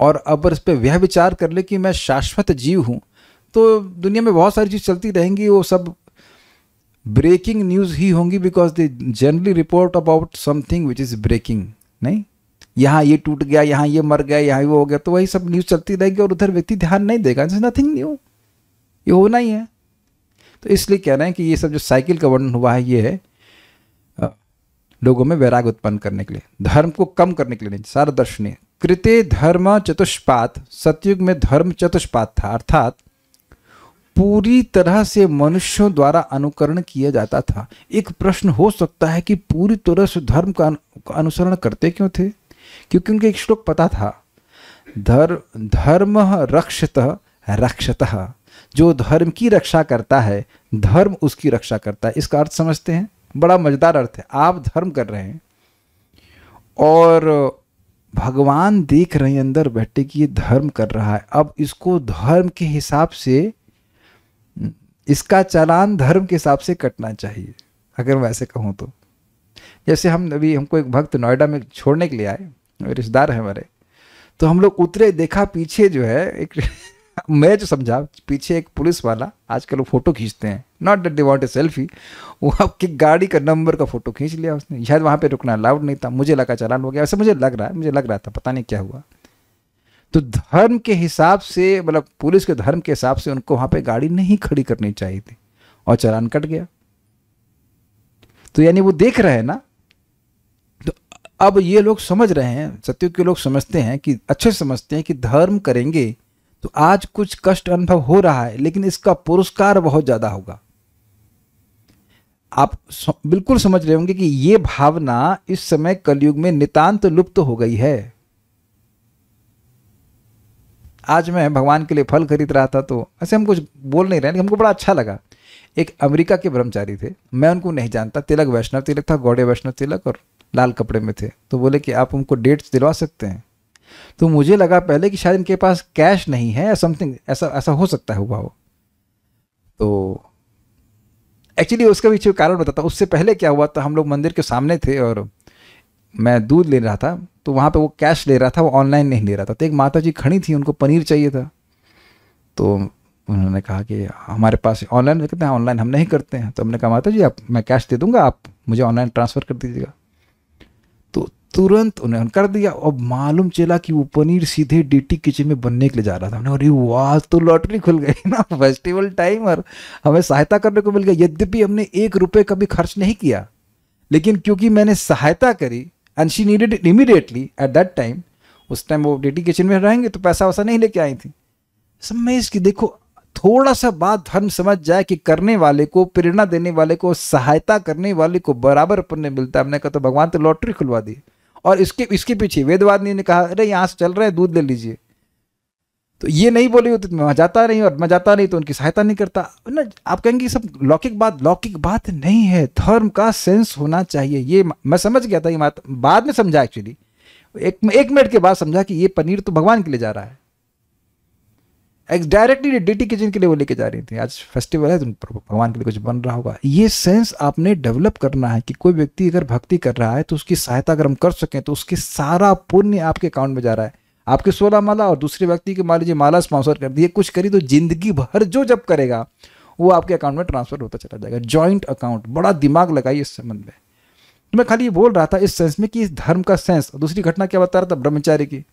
और अगर इस पर वह विचार कर ले कि मैं शाश्वत जीव हूँ। तो दुनिया में बहुत सारी चीज़ चलती रहेंगी, वो सब ब्रेकिंग न्यूज़ ही होंगी because they generally report about something which is breaking नहीं? यहाँ ये टूट गया, यहाँ ये मर गया, यहाँ वो हो गया तो वही सब न्यूज़ चलती रहेगी और उधर व्यक्ति ध्यान नहीं देगा। इट्स नथिंग न्यू ये होना ही है। तो इसलिए कह रहे हैं कि ये सब जो साइकिल का वर्णन हुआ है, ये है लोगों में वैराग उत्पन्न करने के लिए। धर्म को कम करने के लिए नहीं सारा दर्शनीय कृत्य धर्म चतुष्पात, सतयुग में धर्म चतुष्पात था, अर्थात पूरी तरह से मनुष्यों द्वारा अनुकरण किया जाता था। एक प्रश्न हो सकता है कि पूरी तरह से धर्म का अनुसरण करते क्यों थे? क्योंकि उनके एक श्लोक पता था, धर, धर्म रक्षत रक्षत। जो धर्म की रक्षा करता है, धर्म उसकी रक्षा करता है। इसका अर्थ समझते हैं? बड़ा मज़ेदार अर्थ है। आप धर्म कर रहे हैं और भगवान देख रहे हैं अंदर बैठे कि ये धर्म कर रहा है। अब इसको धर्म के हिसाब से इसका चालान धर्म के हिसाब से कटना चाहिए, अगर मैं ऐसे कहूँ तो। जैसे हम अभी हमको एक भक्त नोएडा में छोड़ने के लिए आए, रिश्तेदार है हमारे तो हम लोग उतरे, देखा पीछे जो है एक मैं जो समझा, पीछे एक पुलिस वाला, आजकल वो फ़ोटो खींचते हैं। Not that they want a selfie वो आपकी गाड़ी का नंबर का फ़ोटो खींच लिया उसने। शायद वहाँ पे रुकना अलाउड नहीं था, मुझे लगा चालान हो गया। ऐसे मुझे लग रहा है, मुझे लग रहा था, पता नहीं क्या हुआ। तो धर्म के हिसाब से मतलब पुलिस के धर्म के हिसाब से उनको वहाँ पे गाड़ी नहीं खड़ी करनी चाहिए थी। और चालान कट गया। तो यानी वो देख रहे हैं ना तो अब ये लोग समझ रहे हैं सत्युग के लोग समझते हैं कि, अच्छे समझते हैं कि धर्म करेंगे तो आज कुछ कष्ट अनुभव हो रहा है, लेकिन इसका पुरस्कार बहुत ज़्यादा होगा। आप बिल्कुल समझ रहे होंगे कि ये भावना इस समय कलयुग में नितांत लुप्त हो गई है। आज मैं भगवान के लिए फल खरीद रहा था तो ऐसे हम कुछ बोल नहीं रहे हमको बड़ा अच्छा लगा। एक अमेरिका के ब्रह्मचारी थे। मैं उनको नहीं जानता। तिलक वैष्णव तिलक था, गौड़े वैष्णव तिलक और लाल कपड़े में थे। तो बोले कि आप उनको डेट्स दिलवा सकते हैं। तो मुझे लगा पहले कि शायद इनके पास कैश नहीं है या समथिंग ऐसा ऐसा हो सकता है, हुआ हो। तो एक्चुअली उसका पीछे कारण बताता उससे पहले क्या हुआ था, हम लोग मंदिर के सामने थे और मैं दूध ले रहा था तो वहाँ पे वो कैश ले रहा था, वो ऑनलाइन नहीं ले रहा था। तो एक माता जी खड़ी थी, उनको पनीर चाहिए था। तो उन्होंने कहा कि हमारे पास ऑनलाइन कहते हैं ऑनलाइन हम नहीं करते हैं। तो हमने कहा माता जी आप, मैं कैश दे दूँगा, आप मुझे ऑनलाइन ट्रांसफ़र कर दीजिएगा। तो तुरंत उन्हें कर दिया, और मालूम चला कि वो पनीर सीधे डीटी किचन में बनने के लिए जा रहा था। हमने अरे वाह तो लॉटरी खुल गई ना फेस्टिवल टाइम और हमें सहायता करने को मिल गया। यद्यपि हमने एक रुपये कभी खर्च नहीं किया, लेकिन क्योंकि मैंने सहायता करी and she needed it immediately at that time उस टाइम वो डेटी किचन में रहेंगे तो पैसा वैसा नहीं लेके आई थी। समझ इसकी देखो, थोड़ा सा बात हम समझ जाए कि करने वाले को, प्रेरणा देने वाले को, सहायता करने वाले को बराबर पुण्य मिलता है। हमने कहा तो भगवान तो लॉटरी खुलवा दी। और इसके इसके पीछे वेदवादी ने कहा, अरे यहाँ से चल रहे हैं, दूध ले लीजिए। तो ये नहीं बोली होती तो मैं जाता नहीं और मैं जाता नहीं तो उनकी सहायता नहीं करता। ना, आप कहेंगे सब लौकिक बात लौकिक बात नहीं है। धर्म का सेंस होना चाहिए। ये मैं समझ गया था ये बात, बाद में समझा एक्चुअली एक एक मिनट के बाद समझा कि ये पनीर तो भगवान के लिए जा रहा है। डायरेक्टली डी किचन के लिए वो लेके जा रही थी। आज फेस्टिवल है तो भगवान के लिए कुछ बन रहा होगा। ये सेंस आपने डेवलप करना है कि कोई व्यक्ति अगर भक्ति कर रहा है तो उसकी सहायता अगर हम कर सकें तो उसके सारा पुण्य आपके अकाउंट में जा रहा है। आपके सोलह माला और दूसरे व्यक्ति के मान लीजिए माला स्पॉन्सर कर दिए, कुछ करी तो ज़िंदगी भर जो जब करेगा, वो आपके अकाउंट में ट्रांसफ़र होता चला जाएगा। जॉइंट अकाउंट बड़ा दिमाग लगाइए इस संबंध में। तो मैं खाली ये बोल रहा था इस सेंस में कि इस धर्म का सेंस दूसरी घटना क्या बता रहा था? ब्रह्मचारी की।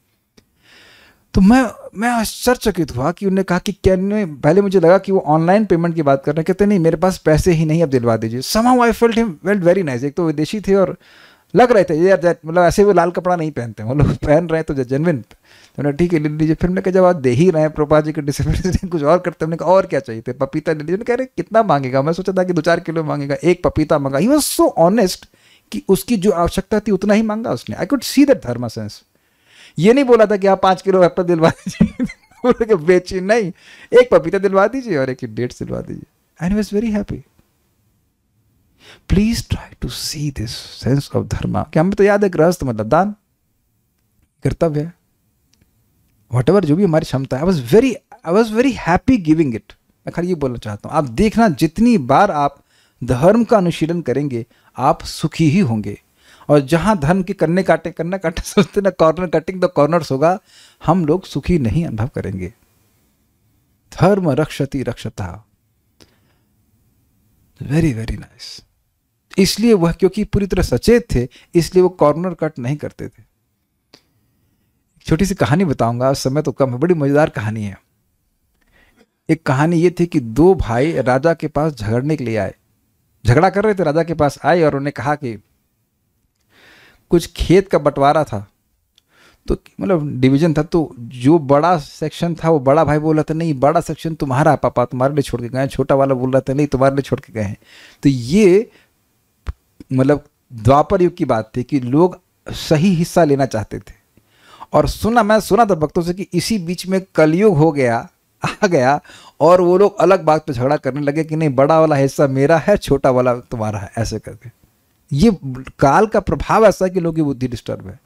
तो मैं मैं आश्चर्यचकित हुआ कि उन्होंने कहा कि क्या पहले मुझे लगा कि वो ऑनलाइन पेमेंट की बात कर रहे हैं, कहते नहीं, मेरे पास पैसे ही नहीं अब दिलवा दीजिए। Somehow I felt him well very nice एक तो विदेशी थे और लग रहे थे, यार मतलब ऐसे वो लाल कपड़ा नहीं पहनते वो लोग, पहन रहे तो जेनविन उन्होंने ठीक है, ले लीजिए। फिर हमने कहा, जब आप दे ही रहे हैं प्रोपा जी के डिसिप्लिन कुछ और करते हमने कहा, और क्या चाहिए थे? पपीता ले लीजिए। कह रहे कितना मांगेगा? मैं सोचा था कि दो चार किलो मांगेगा, एक पपीता मांगा। ही वॉज़ सो ऑनेस्ट कि उसकी जो आवश्यकता थी, उतना ही मांगा उसने। I could see that dharma sense ये नहीं बोला था कि आप पाँच किलो एप्पल दिलवा दीजिए। बेची नहीं। एक पपीता दिलवा दीजिए और एक डेट्स दिलवा दीजिए। And was very happy please try to see this sense of dharma क्या हमें तो याद है, गृहस्थ मतलब दान। कर्तव्य है। वट जो भी हमारी क्षमता है I was very I was very happy giving it मैं खाली ये बोलना चाहता हूँ, आप देखना जितनी बार आप धर्म का अनुशीलन करेंगे, आप सुखी ही होंगे। और जहाँ धर्म के करने काटे, करना काटे सोचते ना कॉर्नर कटिंग द कॉर्नर्स होगा, हम लोग सुखी नहीं अनुभव करेंगे। धर्म रक्षति रक्षता। वेरी वेरी नाइस इसलिए वह क्योंकि पूरी तरह सचेत थे, इसलिए वो कॉर्नर कट नहीं करते थे। छोटी सी कहानी बताऊँगा समय तो कम है, बड़ी मज़ेदार कहानी है। एक कहानी ये थी कि दो भाई राजा के पास झगड़ने के लिए आए। झगड़ा कर रहे थे, राजा के पास आए और उन्हें कहा कि कुछ खेत का बंटवारा था। तो मतलब डिवीज़न था तो जो बड़ा सेक्शन था, वो बड़ा भाई बोल रहा था, नहीं, बड़ा सेक्शन तुम्हारा पापा, तुम्हारे लिए छोड़ के गए छोटा वाला बोल रहा था, नहीं, तुम्हारे लिए छोड़ के गए हैं। तो ये मतलब द्वापर युग की बात थी कि लोग सही हिस्सा लेना चाहते थे। और सुना, मैं सुना था भक्तों से कि इसी बीच में कलयुग हो गया, आ गया, और वो लोग अलग बात पे झगड़ा करने लगे कि नहीं, बड़ा वाला हिस्सा मेरा है, छोटा वाला तुम्हारा है, ऐसे करके। ये काल का प्रभाव ऐसा है कि लोगों की बुद्धि डिस्टर्ब है।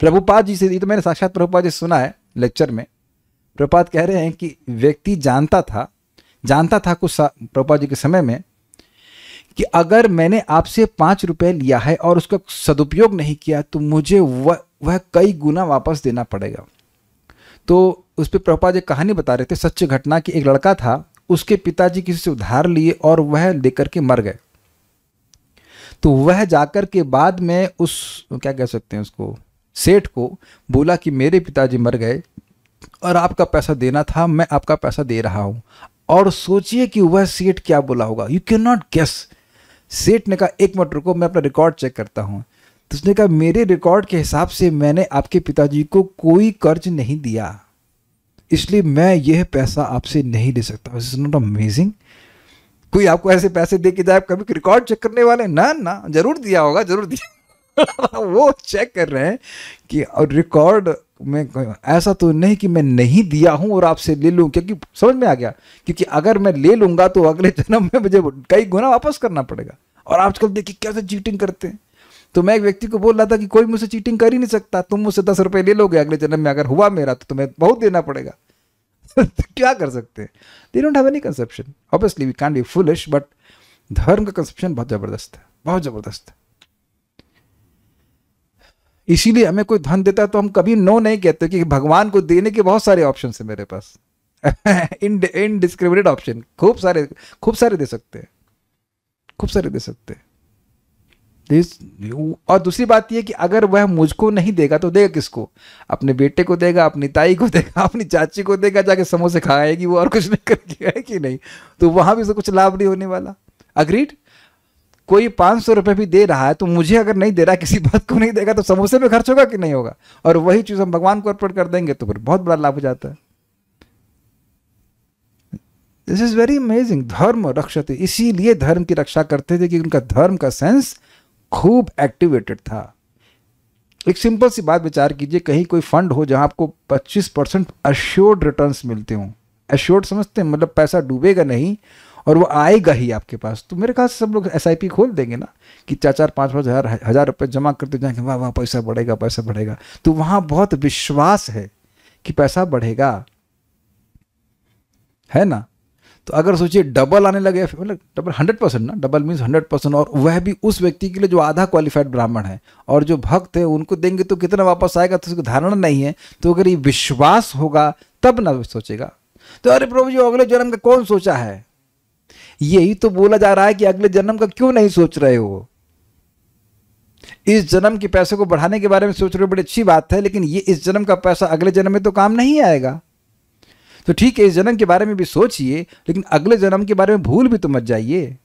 प्रभुपाद जी से, ये तो मैंने साक्षात प्रभुपाद जी सुना है लेक्चर में। प्रभुपाद कह रहे हैं कि व्यक्ति जानता था जानता था कुछ प्रभुपाद जी के समय में कि अगर मैंने आपसे पाँच रुपए लिया है और उसका सदुपयोग नहीं किया तो मुझे वह वह कई गुना वापस देना पड़ेगा। तो उस पर प्रभुपाद जी कहानी बता रहे थे, सच्ची घटना कि एक लड़का था, उसके पिताजी किसी से उधार लिए और वह लेकर के मर गए। तो वह जाकर के बाद में उस, क्या कह सकते हैं उसको, सेठ को बोला कि मेरे पिताजी मर गए और आपका पैसा देना था, मैं आपका पैसा दे रहा हूँ। और सोचिए कि वह सेठ क्या बोला होगा। यू कैन नॉट गेस सेठ ने कहा, एक मिनट रुको, मैं अपना रिकॉर्ड चेक करता हूँ। तो उसने कहा, मेरे रिकॉर्ड के हिसाब से मैंने आपके पिताजी को कोई कर्ज नहीं दिया। इसलिए मैं यह पैसा आपसे नहीं ले सकता। इज़ नॉट अमेजिंग कोई आपको ऐसे पैसे दे के जाए, आप कभी रिकॉर्ड चेक करने वाले ना ना, ज़रूर दिया होगा, ज़रूर दिया वो चेक कर रहे हैं कि और रिकॉर्ड में ऐसा तो नहीं कि मैं नहीं दिया हूँ और आपसे ले लूँ, क्योंकि समझ में आ गया, क्योंकि अगर मैं ले लूँगा तो अगले जन्म में मुझे कई गुना वापस करना पड़ेगा। और आजकल देखिए कैसे चीटिंग करते हैं। तो मैं एक व्यक्ति को बोल रहा था कि कोई मुझसे चीटिंग कर ही नहीं सकता, तुम मुझसे दस रुपए ले लोगे अगले जन्म में, अगर हुआ मेरा तो तुम्हें बहुत देना पड़ेगा। तो क्या कर सकते हैं? They don't have any conception obviously we can be foolish but धर्म का कंसेप्शन बहुत ज़बरदस्त है, बहुत ज़बरदस्त है। इसीलिए हमें कोई धन देता है तो हम कभी नो नहीं कहते कि भगवान को देने के बहुत सारे ऑप्शन है मेरे पास। इन इनडिस्क्रिमिनेट ऑप्शन खूब सारे खूब सारे दे सकते हैं। खूब सारे दे सकते हैं। और दूसरी बात यह कि अगर वह मुझको नहीं देगा तो देगा किसको? अपने बेटे को देगा, अपनी ताई को देगा, अपनी चाची को देगा, जाके समोसे खाएगी, वो और कुछ नहीं करेगी, है कि नहीं? तो वहाँ भी उसे कुछ लाभ नहीं होने वाला। अग्रीड कोई पाँच सौ रुपये भी दे रहा है तो मुझे अगर नहीं दे रहा, किसी बात को नहीं देगा तो समोसे में खर्च होगा कि नहीं होगा? और वही चीज़ हम भगवान को अर्पण कर देंगे तो फिर बहुत बड़ा लाभ हो जाता है। दिस इज़ वेरी अमेजिंग धर्म रक्षते। इसीलिए धर्म की रक्षा करते थे कि उनका धर्म का सेंस खूब एक्टिवेटेड था। एक सिंपल सी बात विचार कीजिए, कहीं कोई फंड हो जहाँ आपको 25 परसेंट अश्योर्ड रिटर्न मिलते हों। अश्योर्ड समझते हैं मतलब पैसा डूबेगा नहीं और वो आएगा ही आपके पास। तो मेरे ख्याल से सब लोग एसआईपी खोल देंगे ना कि चार चार पाँच पाँच हज़ार हज़ार रुपये जमा करते जाएँगे। वाह वाह, पैसा बढ़ेगा पैसा बढ़ेगा। तो वहाँ बहुत विश्वास है कि पैसा बढ़ेगा। है ना? तो अगर सोचिए डबल आने लगे मतलब डबल हंड्रेड परसेंट ना डबल मीन्स हंड्रेड परसेंट और वह भी उस व्यक्ति के लिए जो आधा क्वालिफाइड ब्राह्मण है और जो भक्त है, उनको देंगे तो कितना वापस आएगा तो उसकी धारणा नहीं है। तो अगर ये विश्वास होगा, तब ना सोचेगा। तो अरे प्रभु जी, अगले जन्म का कौन सोचा है? यही तो बोला जा रहा है कि अगले जन्म का क्यों नहीं सोच रहे हो? इस जन्म के पैसे को बढ़ाने के बारे में सोच रहे हो, बड़ी अच्छी बात है, लेकिन ये इस जन्म का पैसा अगले जन्म में तो काम नहीं आएगा। तो ठीक है, इस जन्म के बारे में भी सोचिए, लेकिन अगले जन्म के बारे में भूल भी तो मत जाइए।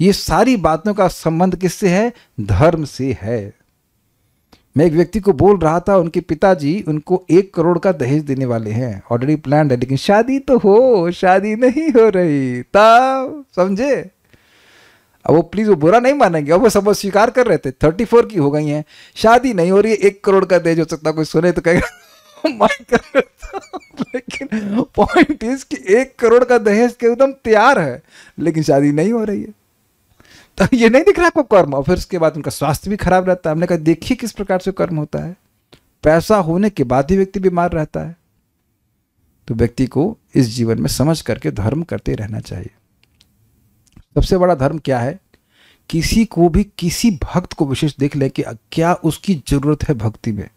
ये सारी बातों का संबंध किससे है? धर्म से है। मैं एक व्यक्ति को बोल रहा था, उनके पिताजी उनको एक करोड़ का दहेज देने वाले हैं। ऑलरेडी प्लान है, लेकिन शादी तो हो, शादी नहीं हो रही। तब, समझे? अब वो प्लीज़ वो बुरा नहीं मानेंगे। अब वो सब स्वीकार कर रहे थे। थर्टी फोर की हो गई हैं। शादी नहीं हो रही है, एक करोड़ का दहेज हो सकता कोई सुने तो कहेगा। लेकिन पॉइंट इज़ कि एक करोड़ का दहेज के एकदम तैयार है, लेकिन शादी नहीं हो रही है। तो ये नहीं दिख रहा आपको कर्म? और फिर उसके बाद उनका स्वास्थ्य भी खराब रहता है। हमने कहा, देखिए किस प्रकार से कर्म होता है। पैसा होने के बाद ही व्यक्ति बीमार रहता है। तो व्यक्ति को इस जीवन में समझ करके धर्म करते रहना चाहिए। सबसे बड़ा धर्म क्या है? किसी को भी किसी भक्त को विशेष देख ले कि क्या उसकी ज़रूरत है भक्ति में।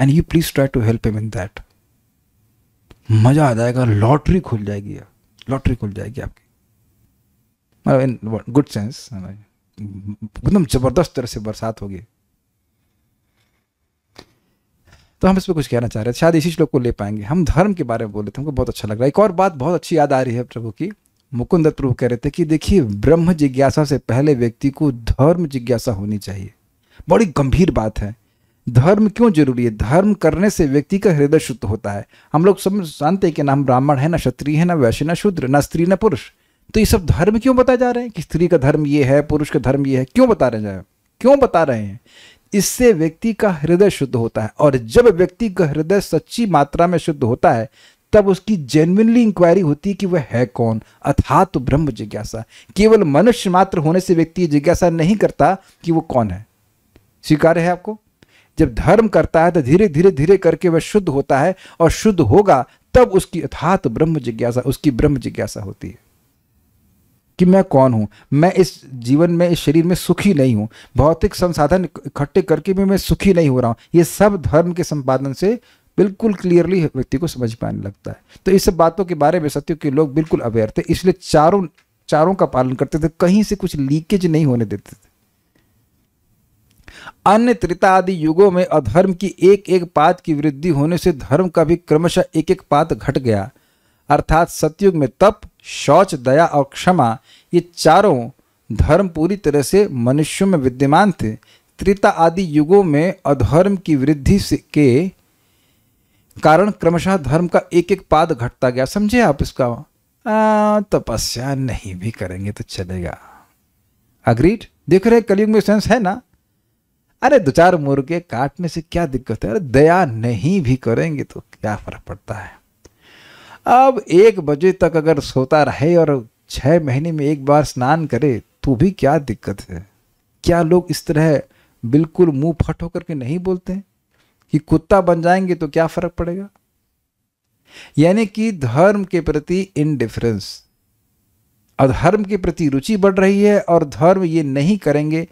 And you please try to help him in that मज़ा आ जाएगा लॉटरी खुल जाएगी लॉटरी खुल जाएगी आपकी। मतलब इन गुड सेंस एकदम ज़बरदस्त तरह से बरसात होगी। तो हम इस पर कुछ कहना चाह रहे थे। शायद इसी श्लोक को ले पाएँगे। हम धर्म के बारे में बोले थे, हमको बहुत अच्छा लग रहा है। एक और बात बहुत अच्छी याद आ रही है प्रभु की। मुकुंद प्रभु कह रहे थे कि देखिए, ब्रह्म जिज्ञासा से पहले व्यक्ति को धर्म जिज्ञासा होनी चाहिए। बड़ी गंभीर बात है। धर्म क्यों ज़रूरी है? धर्म करने से व्यक्ति का हृदय शुद्ध होता है। हम लोग समझ जानते हैं कि ना हम ब्राह्मण है, ना क्षत्रिय है, ना वैश्य, ना शूद्र, ना स्त्री, ना पुरुष। तो ये सब धर्म क्यों बताए जा रहे हैं कि स्त्री का धर्म ये है, पुरुष का धर्म ये है? क्यों बता रहे हैं? क्यों बता रहे हैं? इससे व्यक्ति का हृदय शुद्ध होता है। और जब व्यक्ति का हृदय सच्ची मात्रा में शुद्ध होता है, तब उसकी जेन्युइनली इंक्वायरी होती है कि वह है कौन? अर्थात ब्रह्म जिज्ञासा। केवल मनुष्य मात्र होने से व्यक्ति जिज्ञासा नहीं करता कि वो कौन है। स्वीकार है आपको? जब धर्म करता है तो धीरे धीरे धीरे करके वह शुद्ध होता है और शुद्ध होगा, तब उसकी अर्थात ब्रह्म जिज्ञासा, उसकी ब्रह्म जिज्ञासा होती है। कि मैं कौन हूँ? मैं इस जीवन में, इस शरीर में सुखी नहीं हूँ। भौतिक संसाधन इकट्ठे करके भी मैं सुखी नहीं हो रहा हूँ। ये सब धर्म के संपादन से बिल्कुल क्लियरली व्यक्ति को समझ पाने लगता है। तो इस सब बातों के बारे में सत्य के लोग बिल्कुल अवेयर थे, इसलिए चारों चारों का पालन करते थे। कहीं से कुछ लीकेज नहीं होने देते थे। अन्य त्रिता आदि युगों में अधर्म की एक एक पात की वृद्धि होने से धर्म का भी क्रमशः एक एक पात घट गया। अर्थात सतयुग में तप, शौच, दया और क्षमा, ये चारों धर्म पूरी तरह से मनुष्यों में विद्यमान थे। त्रिता आदि युगों में अधर्म की वृद्धि के कारण क्रमशः धर्म का एक एक पाद घटता गया। समझे आप इसका? तपस्या नहीं भी करेंगे तो चलेगा। अग्रीड देख रहे कलयुग में सेंस है ना? अरे दो चार मुर्गे काटने से क्या दिक्कत है? अरे दया नहीं भी करेंगे तो क्या फ़र्क पड़ता है? अब एक बजे तक अगर सोता रहे और छह महीने में एक बार स्नान करे तो भी क्या दिक्कत है? क्या लोग इस तरह बिल्कुल मुँह फट होकर के नहीं बोलते हैं? कि कुत्ता बन जाएँगे तो क्या फ़र्क पड़ेगा? यानी कि धर्म के प्रति इनडिफरेंस अधर्म के प्रति रुचि बढ़ रही है और धर्म ये नहीं करेंगे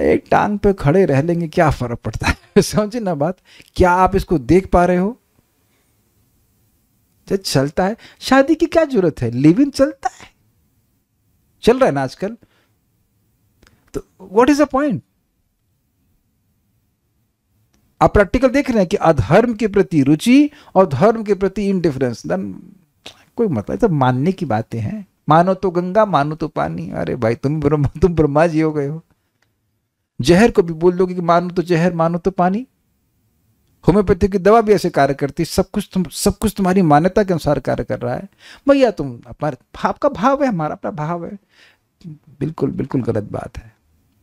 एक टांग पे खड़े रह लेंगे, क्या फ़र्क पड़ता है? समझे ना बात? क्या आप इसको देख पा रहे हो? जब चलता है। शादी की क्या ज़रूरत है? लिव इन चलता है। चल रहा है ना आजकल? तो व्हाट इज़ द पॉइंट आप प्रैक्टिकल देख रहे हैं कि अधर्म के प्रति रुचि और धर्म के प्रति इनडिफरेंस कोई मतलब तो मानने की बातें हैं। मानो तो गंगा, मानो तो पानी। अरे भाई, तुम ब्रह्मा तुम ब्रह्मा जी हो गए हो। जहर को भी बोल दोगे कि मानो तो जहर, मानो तो पानी। होम्योपैथी की दवा भी ऐसे कार्य करती सब कुछ तुम, सब कुछ तुम्हारी मान्यता के अनुसार कार्य कर रहा है। भैया तुम अपना आपका भाव है, हमारा अपना भाव है। बिल्कुल बिल्कुल गलत बात है।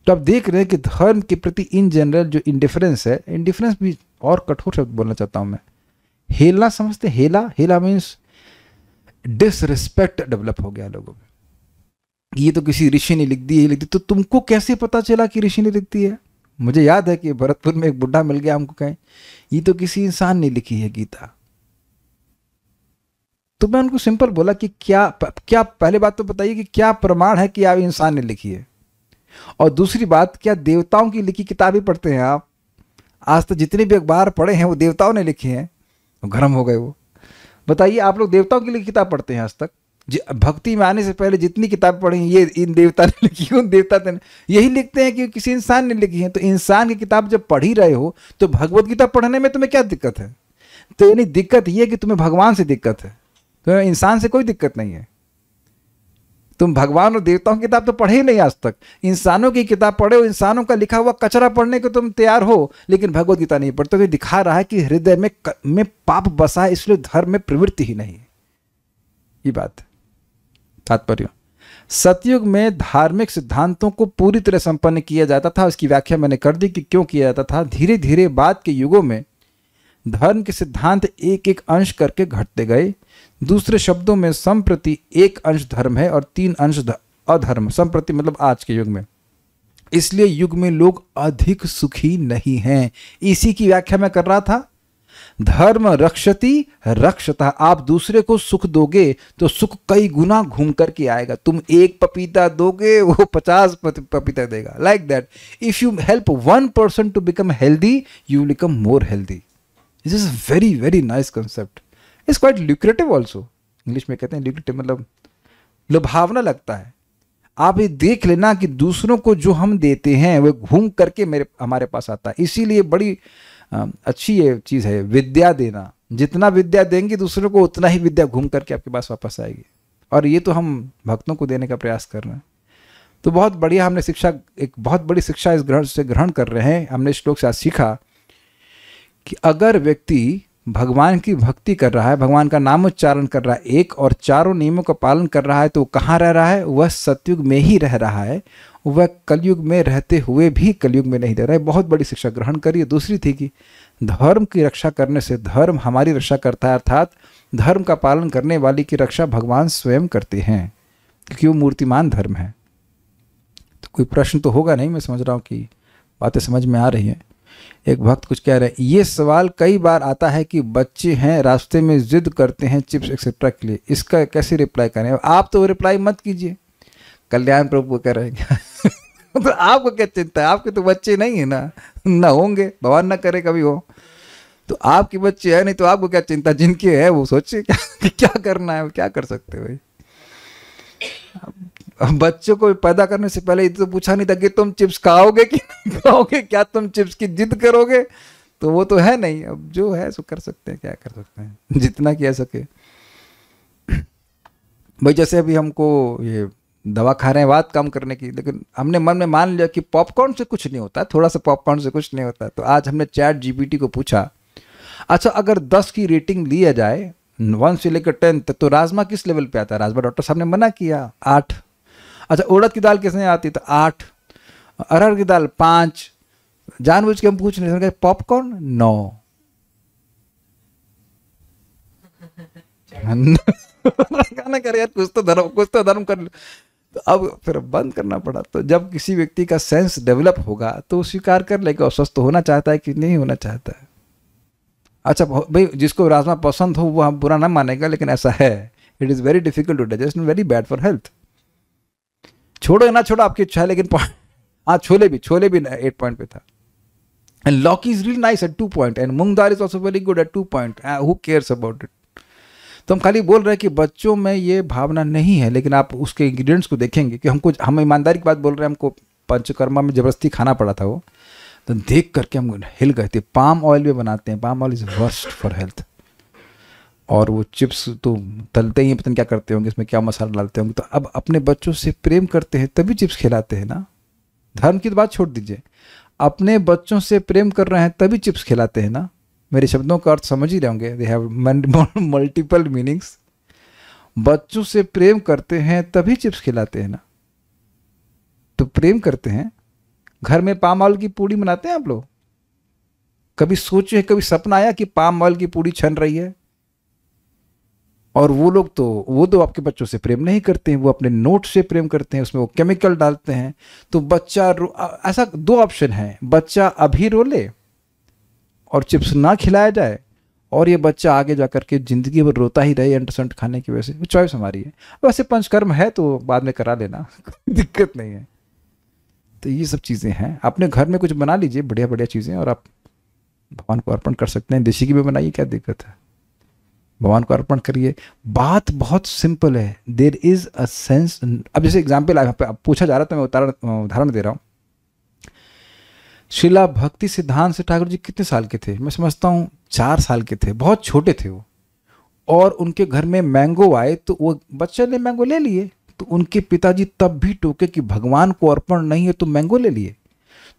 तो आप देख रहे हैं कि धर्म के प्रति इन जनरल जो इंडिफरेंस है इंडिफरेंस भी और कठोर शब्द बोलना चाहता हूँ मैं। हेलना समझते हेला हेला मीन्स डिसरिस्पेक्ट डेवलप हो गया लोगों में। ये तो किसी ऋषि ने लिख दी है लिख दी। तो तुमको कैसे पता चला कि ऋषि ने लिख दी है? मुझे याद है कि भरतपुर में एक बुढ़ा मिल गया हमको कहें, ये तो किसी इंसान ने लिखी है गीता। तो मैं उनको सिंपल बोला कि क्या क्या पहले बात तो बताइए कि क्या प्रमाण है कि आप इंसान ने लिखी है? और दूसरी बात, क्या देवताओं की लिखी किताबें पढ़ते हैं आप? आज तक जितने भी अखबार पढ़े हैं, वो देवताओं ने लिखे हैं। गर्म हो गए वो। बताइए, आप लोग देवताओं की लिखी किताब पढ़ते हैं आज तक? भक्ति में आने से पहले जितनी किताब पढ़ी ये इन देवता ने लिखी, उन देवता ने यही लिखते हैं कि किसी इंसान ने लिखी है। तो इंसान की किताब जब पढ़ ही रहे हो तो भगवत गीता पढ़ने में तुम्हें क्या दिक्कत है? तो यानी दिक्कत ये कि तुम्हें भगवान से दिक्कत है। तो इंसान से कोई दिक्कत नहीं है। तुम भगवान और देवताओं की किताब तो पढ़े ही नहीं आज तक। इंसानों की किताब पढ़े हो, इंसानों का लिखा हुआ कचरा पढ़ने को तुम तैयार हो, लेकिन भगवत गीता नहीं पढ़ते। तो दिखा रहा है कि हृदय में में पाप बसा है, इसलिए धर्म में प्रवृत्ति ही नहीं ये बात तात्पर्य। सतयुग में धार्मिक सिद्धांतों को पूरी तरह संपन्न किया जाता था। उसकी व्याख्या मैंने कर दी कि क्यों किया जाता था। धीरे धीरे बाद के युगों में धर्म के सिद्धांत एक एक अंश करके घटते गए। दूसरे शब्दों में संप्रति एक अंश धर्म है और तीन अंश अधर्म, संप्रति मतलब आज के युग में। इसलिए युग में लोग अधिक सुखी नहीं हैं। इसी की व्याख्या मैं कर रहा था। धर्म रक्षति, रक्षता। आप दूसरे को सुख दोगे तो सुख कई गुना घूम करके आएगा। तुम एक पपीता दोगे, वो पचास पपीता देगा। Like that if you help one person to become healthy you become more healthy this is very very nice concept is quite lucrative also English में कहते हैं ल्यूक्रेटिव मतलब लुभावना लगता है। आप ये देख लेना कि दूसरों को जो हम देते हैं, वो घूम करके मेरे, हमारे पास आता है। इसीलिए बड़ी अच्छी ये चीज़ है, विद्या देना। जितना विद्या देंगे दूसरों को, उतना ही विद्या घूम करके आपके पास वापस आएगी। और ये तो हम भक्तों को देने का प्रयास कर रहे हैं। तो बहुत बढ़िया हमने शिक्षा, एक बहुत बड़ी शिक्षा इस ग्रहण से ग्रहण कर रहे हैं। हमने श्लोक से आज सीखा कि अगर व्यक्ति भगवान की भक्ति कर रहा है, भगवान का नाम उच्चारण कर रहा है, एक और चारों नियमों का पालन कर रहा है तो कहाँ रह रहा है? वह सतयुग में ही रह रहा है। वह कलयुग में रहते हुए भी कलयुग में नहीं दे रहा है। बहुत बड़ी शिक्षा ग्रहण करिए दूसरी थी कि धर्म की रक्षा करने से धर्म हमारी रक्षा करता है, अर्थात धर्म का पालन करने वाली की रक्षा भगवान स्वयं करते हैं। क्योंकि वो मूर्तिमान धर्म है। तो कोई प्रश्न तो होगा नहीं, मैं समझ रहा हूँ कि बातें समझ में आ रही हैं। एक भक्त कुछ कह रहे हैं, ये सवाल कई बार आता है कि बच्चे हैं, रास्ते में जिद करते हैं, चिप्स एक्सेट्रा के लिए। इसका कैसे रिप्लाई करें? आप तो रिप्लाई मत कीजिए। कल्याण प्रभु कह रहे हैं तो आपको क्या चिंता है? आपके तो बच्चे नहीं है ना। ना होंगे, भगवान ना करे कभी हो तो आपके बच्चे है, नहीं तो आपको क्या चिंता? जिनके है, वो सोचिए क्या क्या करना है क्या कर सकते भाई? बच्चों को पैदा करने से पहले तो पूछा नहीं था कि तुम चिप्स खाओगे कि नहीं खाओगे? क्या तुम चिप्स की जिद करोगे? तो वो तो है नहीं। अब जो है, सो कर सकते हैं, क्या कर सकते हैं? जितना किया सके। भाई, जैसे अभी हमको ये दवा खा रहे हैं बात कम करने की। लेकिन हमने मन में मान लिया कि पॉपकॉर्न से कुछ नहीं होता, थोड़ा सा पॉपकॉर्न से कुछ नहीं होता। तो आज हमने चैट जीपीटी को पूछा अच्छा अगर दस की रेटिंग लिया जाए वन से लेकर तक तो राजमा किस लेवल पे आता है? राजमा डॉक्टर साहब ने मना किया, आठ। अच्छा उड़द की दाल किसने आती तो आठ। अरहर की दाल पाँच। जानबूझ के हम पूछ नहीं सकते पॉपकॉर्न नौ। कर यार, कुछ तो धर्म कुछ तो धर्म कर अब फिर बंद करना पड़ा। तो जब किसी व्यक्ति का सेंस डेवलप होगा तो वो स्वीकार कर लेगा स्वस्थ होना चाहता है कि नहीं होना चाहता है। अच्छा भाई, जिसको राजमा पसंद हो, वो हम बुरा ना मानेगा, लेकिन ऐसा है। It is very difficult to digest and very bad for health छोड़ो ना छोड़ो, आपकी इच्छा है, लेकिन हाँ छोले भी छोले भी एट पॉइंट पे था। And lauki is really nice eight two point and moong dal is also very good eight two point who cares about it तो हम खाली बोल रहे हैं कि बच्चों में ये भावना नहीं है, लेकिन आप उसके इंग्रीडियंट्स को देखेंगे कि हमको हम ईमानदारी की बात बोल रहे हैं, हमको पंचकर्मा में ज़बरदस्ती खाना पड़ा था वो तो देख करके हम हिल गए थे। पाम ऑयल भी बनाते हैं। Palm oil is worst for health और वो चिप्स तो तलते ही पता नहीं क्या करते होंगे, इसमें क्या मसाला डालते होंगे। तो अब अपने बच्चों से प्रेम करते हैं, तभी चिप्स खिलाते हैं ना। धर्म की तो बात छोड़ दीजिए। अपने बच्चों से प्रेम कर रहे हैं, तभी चिप्स खिलाते हैं ना। मेरे शब्दों का अर्थ समझ ही रहे होंगे। दे हैव मल्टीपल मीनिंग्स बच्चों से प्रेम करते हैं, तभी चिप्स खिलाते हैं ना। तो प्रेम करते हैं। घर में पाम ऑयल की पूड़ी बनाते हैं आप लोग? कभी सोचे, कभी सपना आया कि पाम ऑयल की पूड़ी छन रही है? और वो लोग तो वो तो आपके बच्चों से प्रेम नहीं करते हैं, वो अपने नोट से प्रेम करते हैं, उसमें वो केमिकल डालते हैं। तो बच्चा ऐसा दो ऑप्शन है। बच्चा अभी रो ले और चिप्स ना खिलाया जाए और ये बच्चा आगे जा करके ज़िंदगी भर रोता ही रहे एंटरसेंट खाने की वजह से। वो चॉइस हमारी है। वैसे पंचकर्म है तो बाद में करा लेना। दिक्कत नहीं है। तो ये सब चीज़ें हैं। अपने घर में कुछ बना लीजिए बढ़िया बढ़िया चीज़ें और आप भगवान को अर्पण कर सकते हैं। देसी की भी बनाइए, क्या दिक्कत है? भगवान को अर्पण करिए। बात बहुत सिंपल है। देर इज़ अ सेंस अब जैसे एग्ज़ाम्पल पूछा जा रहा था, मैं उदाहरण उदाहरण दे रहा हूँ। शिला भक्ति सिद्धांत से ठाकुर जी कितने साल के थे? मैं समझता हूँ चार साल के थे। बहुत छोटे थे वो। और उनके घर में मैंगो आए तो वो बच्चे ने मैंगो ले लिए। तो उनके पिताजी तब भी टोके कि भगवान को अर्पण नहीं है तो मैंगो ले लिए।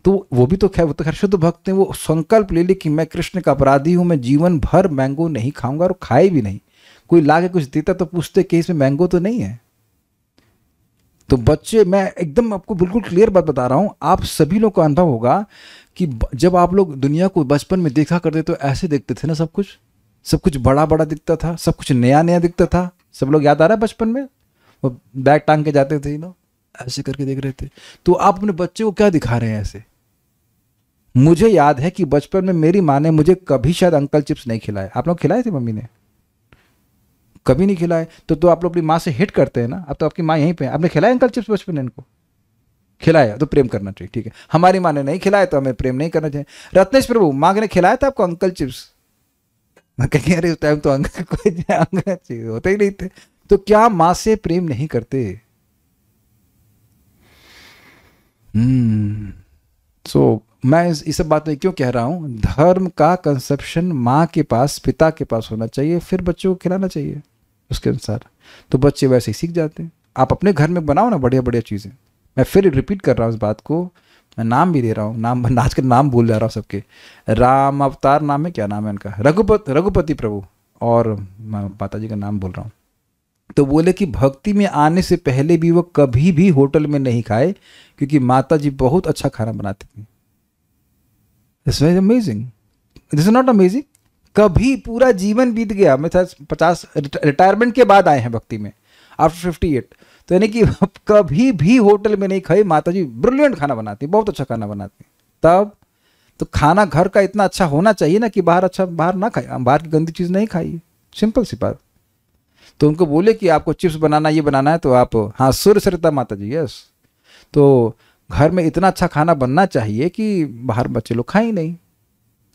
तो वो भी तो खैर, वो तो खैर शुद्ध भक्त हैं। वो संकल्प ले ली कि मैं कृष्ण का अपराधी हूँ, मैं जीवन भर मैंगो नहीं खाऊँगा और खाए भी नहीं। कोई ला के कुछ देता तो पूछते कि इसमें मैंगो तो नहीं है। तो बच्चे, मैं एकदम आपको बिल्कुल क्लियर बात बता रहा हूँ। आप सभी लोग का अनुभव होगा कि जब आप लोग दुनिया को बचपन में देखा करते तो ऐसे देखते थे ना सब कुछ? सब कुछ बड़ा बड़ा दिखता था, सब कुछ नया नया दिखता था। सब लोग याद आ रहा है बचपन में? वो बैग टांग के जाते थे ना ऐसे करके देख रहे थे। तो आप अपने बच्चे को क्या दिखा रहे हैं ऐसे? मुझे याद है कि बचपन में मेरी माँ ने मुझे कभी शायद अंकल चिप्स नहीं खिलाए। आप लोग खिलाए थे मम्मी ने? कभी नहीं खिलाए तो तो आप लोग अपनी माँ से हिट करते हैं ना अब तो आपकी माँ यहीं पे है। आपने खिलाया अंकल चिप्स बचपन इनको? खिलाया तो प्रेम करना चाहिए ठीक है। हमारी माँ ने नहीं खिलाया तो हमें प्रेम नहीं करना चाहिए। रत्नेश प्रभु माँ ने खिलाया था आपको अंकल चिप्स? कहीं अरे उस टाइम तो अंकल कोई होते ही नहीं थे। तो क्या माँ से प्रेम नहीं करते? हम्म सो मैं इस, इस सब बात में क्यों कह रहा हूँ? धर्म का कंसेप्शन माँ के पास पिता के पास होना चाहिए फिर बच्चों को खिलाना चाहिए। उसके अनुसार। तो बच्चे वैसे ही सीख जाते हैं। आप अपने घर में बनाओ ना बढ़िया बढ़िया चीज़ें। मैं फिर रिपीट कर रहा हूँ इस बात को। मैं नाम भी दे रहा हूँ। नाम आज का नाम भूल जा रहा हूँ सबके। राम अवतार नाम है क्या नाम है उनका? रघुपत, रघुपति प्रभु। और माता जी का नाम बोल रहा हूँ। तो बोले कि भक्ति में आने से पहले भी वो कभी भी होटल में नहीं खाए, क्योंकि माता जी बहुत अच्छा खाना बनाती थी। This very amazing this is not amazing कभी पूरा जीवन बीत गया। मैं पचास रिटायरमेंट के बाद आए हैं भक्ति में आफ्टर फिफ्टी एट तो यानी कि कभी भी होटल में नहीं खाई माता जी ब्रिलियंट खाना बनाती, बहुत अच्छा खाना बनाती। तब तो खाना घर का इतना अच्छा होना चाहिए ना कि बाहर अच्छा बाहर ना खाए। बाहर की गंदी चीज़ नहीं खाइए सिंपल सी बात। तो उनको बोले कि आपको चिप्स बनाना, ये बनाना है तो आप हाँ सूर्य सरिता माता जी यस तो घर में इतना अच्छा खाना बनना चाहिए कि बाहर बच्चे लोग खाए नहीं।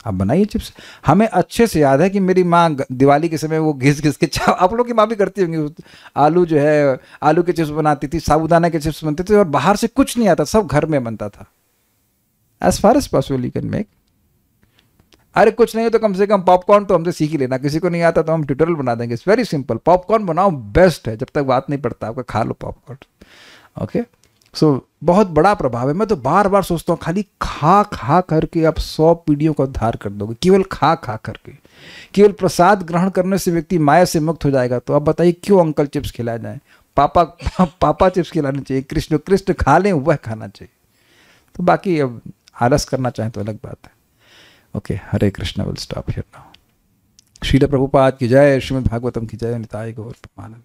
आप बनाइए चिप्स। हमें अच्छे से याद है कि मेरी माँ दिवाली के समय वो घिस घिस के चाव, आप लोग की माँ भी करती होंगी। आलू जो है, आलू के चिप्स बनाती थी, साबुदाना के चिप्स बनते थे और बाहर से कुछ नहीं आता, सब घर में बनता था। As far as possible you can make अरे कुछ नहीं तो कम से कम पॉपकॉर्न तो हमसे सीख ही लेना। किसी को नहीं आता तो हम ट्यूटोरियल बना देंगे। इट्स वेरी सिंपल पॉपकॉर्न बनाओ बेस्ट है। जब तक बात नहीं पड़ता, आपका खा लो पॉपकॉर्न ओके सो so, बहुत बड़ा प्रभाव है। मैं तो बार बार सोचता हूँ खाली खा खा करके आप सौ पीढ़ियों का उद्धार कर दोगे। केवल खा खा करके। केवल प्रसाद ग्रहण करने से व्यक्ति माया से मुक्त हो जाएगा। तो आप बताइए क्यों अंकल चिप्स खिलाए जाए? पापा पापा चिप्स खिलाने चाहिए। कृष्ण कृष्ण खा लें वह खाना चाहिए। तो बाकी अब आलस करना चाहें तो अलग बात है। Okay Hare Krishna will stop here now Srila Prabhupada की जय श्रीमद भागवतम की जय निताय गौर प्रमानंद।